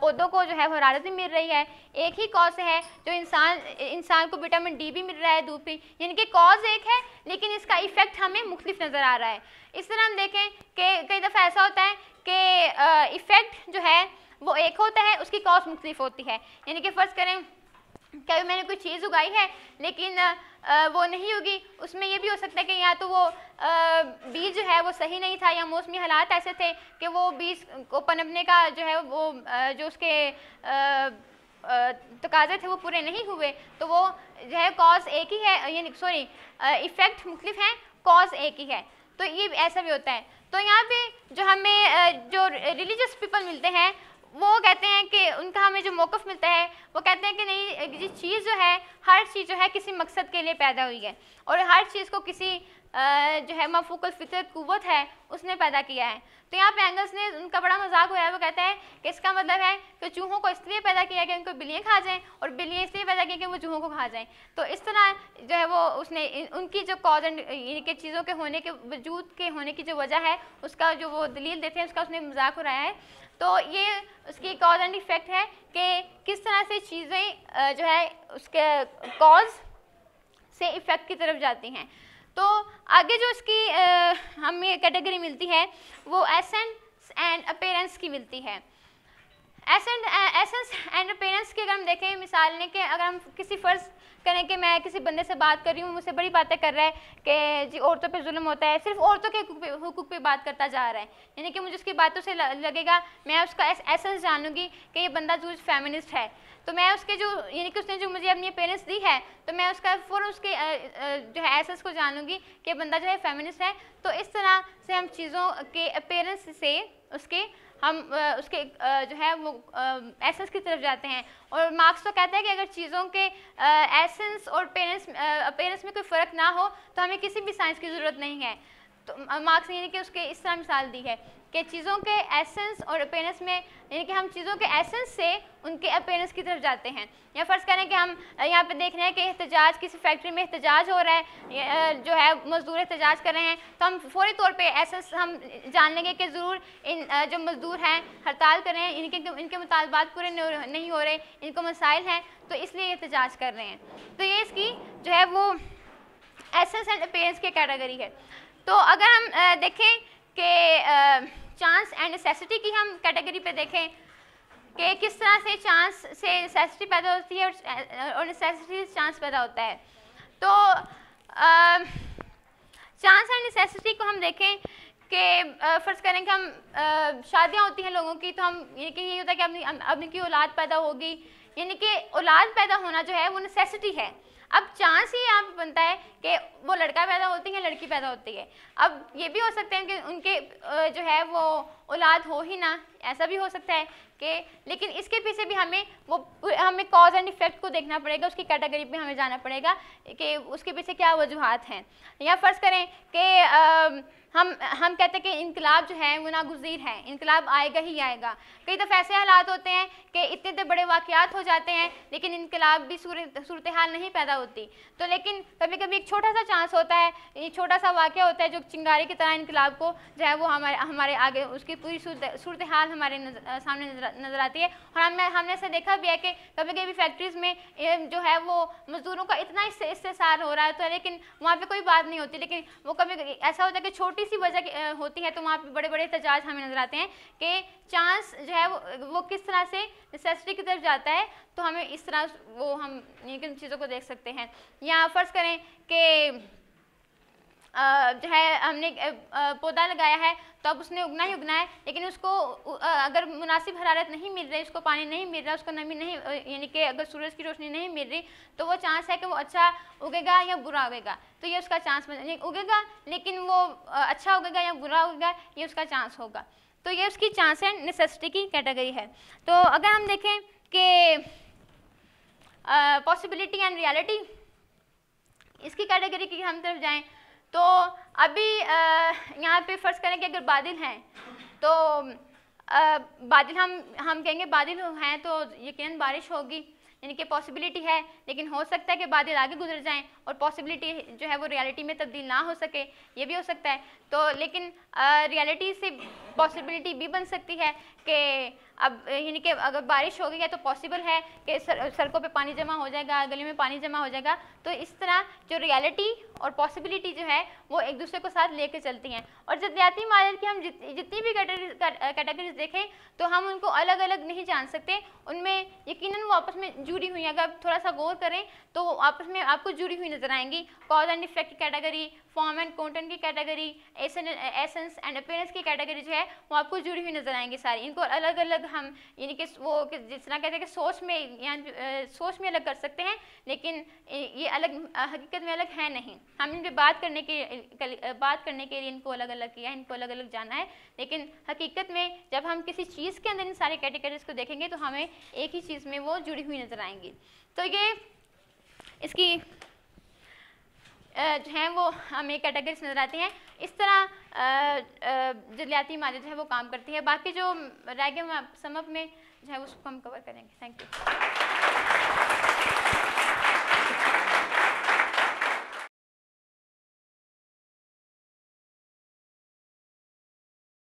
پودوں کو جو ہے وہ حرارت بھی مل رہی ہے۔ ایک ہی کاز ہے جو انسان انسان کو وٹامن ڈی بھی مل رہا ہے دھوپ ہی۔ یعنی کہ کاز ایک ہے، لیکن اس کا ایفیکٹ ہمیں مختلف نظر آ رہا ہے۔ اس طرح ہم دیکھیں کہ کئی دفعہ ایسا ہوتا ہے کہ ایفیکٹ جو ہے وہ ایک ہوتا ہے، اس کی کاز مختلف ہوتی ہے۔ یعنی کہ فرض کریں کہ میں نے کوئی چیز اگائی ہے، لیکن وہ نہیں ہوگی۔ اس میں یہ بھی ہو سکتا ہے کہ یا تو وہ بیج جو ہے وہ صحیح نہیں تھا یا موسمی حالات ایسے تھے کہ وہ بیج کو پنپنے کا جو ہے وہ جو اس کے تقاضے تھے وہ پورے نہیں ہوئے۔ تو وہ جو ہے کاز ایک ہی ہے یعنی سوری ایفیکٹ مختلف ہیں کاز ایک ہی ہے۔ تو یہ ایسا بھی ہوتا ہے۔ تو یہاں پہ جو ہمیں جو ریلیجس پیپل ملتے ہیں وہ کہتے ہیں کہ ان کا ہمیں جو موقف ملتا ہے، وہ کہتے ہیں کہ نہیں یہ جی چیز جو ہے، ہر چیز جو ہے کسی مقصد کے لیے پیدا ہوئی ہے۔ اور ہر چیز کو کسی جو ہے مفوق الفطرت قوت ہے، اس نے پیدا کیا ہے۔ تو یہاں پہ اینگلس نے ان کا بڑا مذاق ہوا ہے وہ کہتا ہے کہ اس کا مطلب ہے کہ چوہوں کو اس لیے پیدا کیا کہ ان کو بلیاں کھا جائیں اور بلیاں اس لیے پیدا کی کہ وہ چوہوں کو کھا جائیں۔ تو اس طرح جو ہے وہ اس نے ان کی جو کاز اینڈ یعنی کہ چیزوں کے ہونے کے، وجود کے ہونے کی جو وجہ ہے، اس کا جو وہ دلیل دیتے ہیں، اس کا اس نے مذاق اڑایا ہے۔ تو یہ اس کی کاز اینڈ ایفیکٹ ہے کہ کس طرح سے چیزیں جو ہے، اس کے کاز سے ایفیکٹ کی طرف جاتی ہیں۔ تو آگے جو اس کی ہمیں کیٹیگری ملتی ہے، وہ ایسنس اینڈ اپیرنس کی ملتی ہے۔ ایسنس اینڈ اپیرنس کی اگر ہم دیکھیں، مثال نے کہ اگر ہم کسی فرض کریں کہ میں کسی بندے سے بات کر رہی ہوں مجھ سے بڑی باتیں کر رہا ہے کہ جی عورتوں پہ ظلم ہوتا ہے، صرف عورتوں کے حقوق پہ حقوق پہ بات کرتا جا رہا ہے۔ یعنی کہ مجھے اس کی باتوں سے لگے گا، میں اس کا ایسنس جانوں گی کہ یہ بندہ جو فیمنسٹ ہے۔ تو میں اس کے جو یعنی کہ اس نے جو مجھے اپنی اپیرنس دی ہے، تو میں اس کا فوراً اس کے جو ہے ایسنس کو جانوں گی کہ بندہ جو ہے فیمنسٹ ہے۔ تو اس طرح سے ہم چیزوں کے اپیرنس سے اس کے ہم اس کے جو ہے وہ ایسنس کی طرف جاتے ہیں۔ اور مارکس تو کہتا ہے کہ اگر چیزوں کے ایسنس اور پیرنس پیرنٹس میں کوئی فرق نہ ہو تو ہمیں کسی بھی سائنس کی ضرورت نہیں ہے۔ تو مارکس نے یعنی کہ اس کے اس طرح مثال دی ہے۔ کہ چیزوں کے ایسنس اور اپیرنس میں یعنی کہ ہم چیزوں کے ایسنس سے ان کے اپیرنس کی طرف جاتے ہیں۔ یا فرض کریں کہ ہم یہاں پہ دیکھ رہے ہیں کہ احتجاج، کسی فیکٹری میں احتجاج ہو رہا ہے جو ہے، مزدور احتجاج کر رہے ہیں، تو ہم فوری طور پہ ایسنس ہم جان لیں گے کہ ضرور ان، جو مزدور ہیں، ہڑتال کر رہے ہیں، ان کے ان کے مطالبات پورے نہیں ہو رہے، ان کو مسائل ہیں، تو اس لیے احتجاج کر رہے ہیں۔ تو یہ اس کی جو ہے وہ ایسنس اینڈ اپیرنس کی کیٹیگری ہے۔ تو اگر ہم دیکھیں کہ چانس اینڈ نیسیسٹی کی ہم کیٹیگری پہ دیکھیں کہ کس طرح سے چانس سے نیسیسٹی پیدا ہوتی ہے اور نیسیسٹی سے چانس پیدا ہوتا ہے تو چانس اینڈ نیسیسٹی کو ہم دیکھیں کہ فرض کریں کہ ہم شادیاں ہوتی ہیں لوگوں کی تو ہم یہ کہ یہ ہوتا ہے کہ اپنی اپنی کی اولاد پیدا ہوگی یعنی کہ اولاد پیدا ہونا جو ہے وہ نیسیسٹی ہے اب چانس ہی یہاں پہ بنتا ہے کہ وہ لڑکا پیدا ہوتی ہے لڑکی پیدا ہوتی ہے۔ اب یہ بھی ہو سکتے ہیں کہ ان کے جو ہے وہ اولاد ہو ہی نہ، ایسا بھی ہو سکتا ہے کہ، لیکن اس کے پیچھے بھی ہمیں وہ، ہمیں کاز اینڈ افیکٹ کو دیکھنا پڑے گا، اس کی کیٹیگری پہ ہمیں جانا پڑے گا کہ اس کے پیچھے کیا وجوہات ہیں۔ یا فرض کریں کہ ہم ہم کہتے ہیں کہ انقلاب جو ہے وہ ناگزیر ہے، انقلاب آئے گا ہی آئے گا۔ کئی دفعہ ایسے حالات ہوتے ہیں کہ اتنے اتنے بڑے واقعات ہو جاتے ہیں، لیکن انقلاب بھی صورتحال نہیں پیدا ہوتی۔ تو لیکن کبھی کبھی ایک چھوٹا سا چانس ہوتا ہے، یہ چھوٹا سا واقعہ ہوتا ہے جو چنگاری کی طرح انقلاب کو جو ہے وہ ہمارے ہمارے آگے اس کی پوری صورتحال ہمارے سامنے نظر آتی ہے۔ اور ہم نے ہم نے ایسے دیکھا بھی ہے کہ کبھی کبھی فیکٹریز میں جو ہے وہ مزدوروں کا اتنا استحصال ہو رہا ہے تو لیکن وہاں پہ کوئی بات نہیں ہوتی، لیکن وہ کبھی ایسا ہوتا ہے کہ چھوٹی سی وجہ ہوتی ہے تو وہاں پہ بڑے بڑے احتجاج ہمیں نظر آتے ہیں کہ چانس جو ہے وہ کس طرح سے نیسیسٹی کی طرف جاتا ہے، تو ہمیں اس طرح وہ ہم یعنی چیزوں کو دیکھ سکتے ہیں۔ یا فرض کریں کہ جو ہے، ہم نے پودا لگایا ہے، تو اب اس نے اگنا ہی اگنا ہے، لیکن اس کو اگر مناسب حرارت نہیں مل رہی، اس کو پانی نہیں مل رہا، اس کو نمی نہیں یعنی کہ اگر سورج کی روشنی نہیں مل رہی، تو وہ چانس ہے کہ وہ اچھا اگے گا یا برا اگے گا، تو یہ اس کا چانس یعنی اگے گا، لیکن وہ اچھا اگے گا یا برا اگے گا، یہ اس کا چانس ہوگا۔ تو یہ اس کی چانس ہے نیسیسٹی کی کیٹیگری ہے۔ تو اگر ہم دیکھیں کہ پاسبلٹی اینڈ ریالٹی اس کی کیٹیگری کی ہم طرف جائیں تو ابھی یہاں پہ فرض کریں کہ اگر بادل ہیں، تو بادل ہم ہم کہیں گے بادل ہیں تو یقیناً بارش ہوگی یعنی کہ پاسبلٹی ہے، لیکن ہو سکتا ہے کہ بادل آگے گزر جائیں اور پاسبلٹی جو ہے وہ ریالٹی میں تبدیل نہ ہو سکے، یہ بھی ہو سکتا ہے۔ تو لیکن ریالٹی سے پاسبلٹی بھی بن سکتی ہے کہ اب یعنی کہ اگر بارش ہو گئی ہے تو پاسبل ہے کہ سڑکوں پہ پانی جمع ہو جائے گا گلی میں پانی جمع ہو جائے گا، تو اس طرح جو ریالٹی اور پاسبلٹی جو ہے وہ ایک دوسرے کو ساتھ لے کے چلتی ہیں۔ اور جدیاتی ماڈل کی ہم جتنی بھی کیٹیگریز دیکھیں تو ہم ان کو الگ الگ نہیں جان سکتے۔ ان میں یقیناً وہ آپس میں جڑی ہوئی ہیں۔ اگر آپ تھوڑا سا غور کریں تو آپس میں آپ کو جڑی ہوئی نظر آئیں گی۔ Cause and effect category form and content کی کیٹیگری ایسنس اینڈ اپیرنس کی کیٹیگری جو ہے، وہ آپ کو جڑی ہوئی نظر آئیں گی ساری۔ ان کو الگ الگ ہم یعنی کہ وہ جس طرح کہتے ہیں کہ سوچ میں یعنی سوچ میں الگ کر سکتے ہیں، لیکن یہ الگ، حقیقت میں الگ ہے نہیں۔ ہم ان پہ بات کرنے کے بات کرنے کے لیے ان کو الگ الگ کیا ہے ان کو الگ الگ جانا ہے۔ لیکن حقیقت میں جب ہم کسی چیز کے اندر ان سارے کیٹیگریز کو دیکھیں گے تو ہمیں ایک ہی چیز میں وہ جڑی ہوئی نظر آئیں گی۔ تو یہ اس کی جو ہیں وہ ہمیں کیٹیگریز نظر آتی ہیں۔ اس طرح جلیاتی مادے جو ہے وہ کام کرتی ہے باقی جو رہ گئے اپ میں جو ہے اس کو ہم کور کریں گے۔ Thank you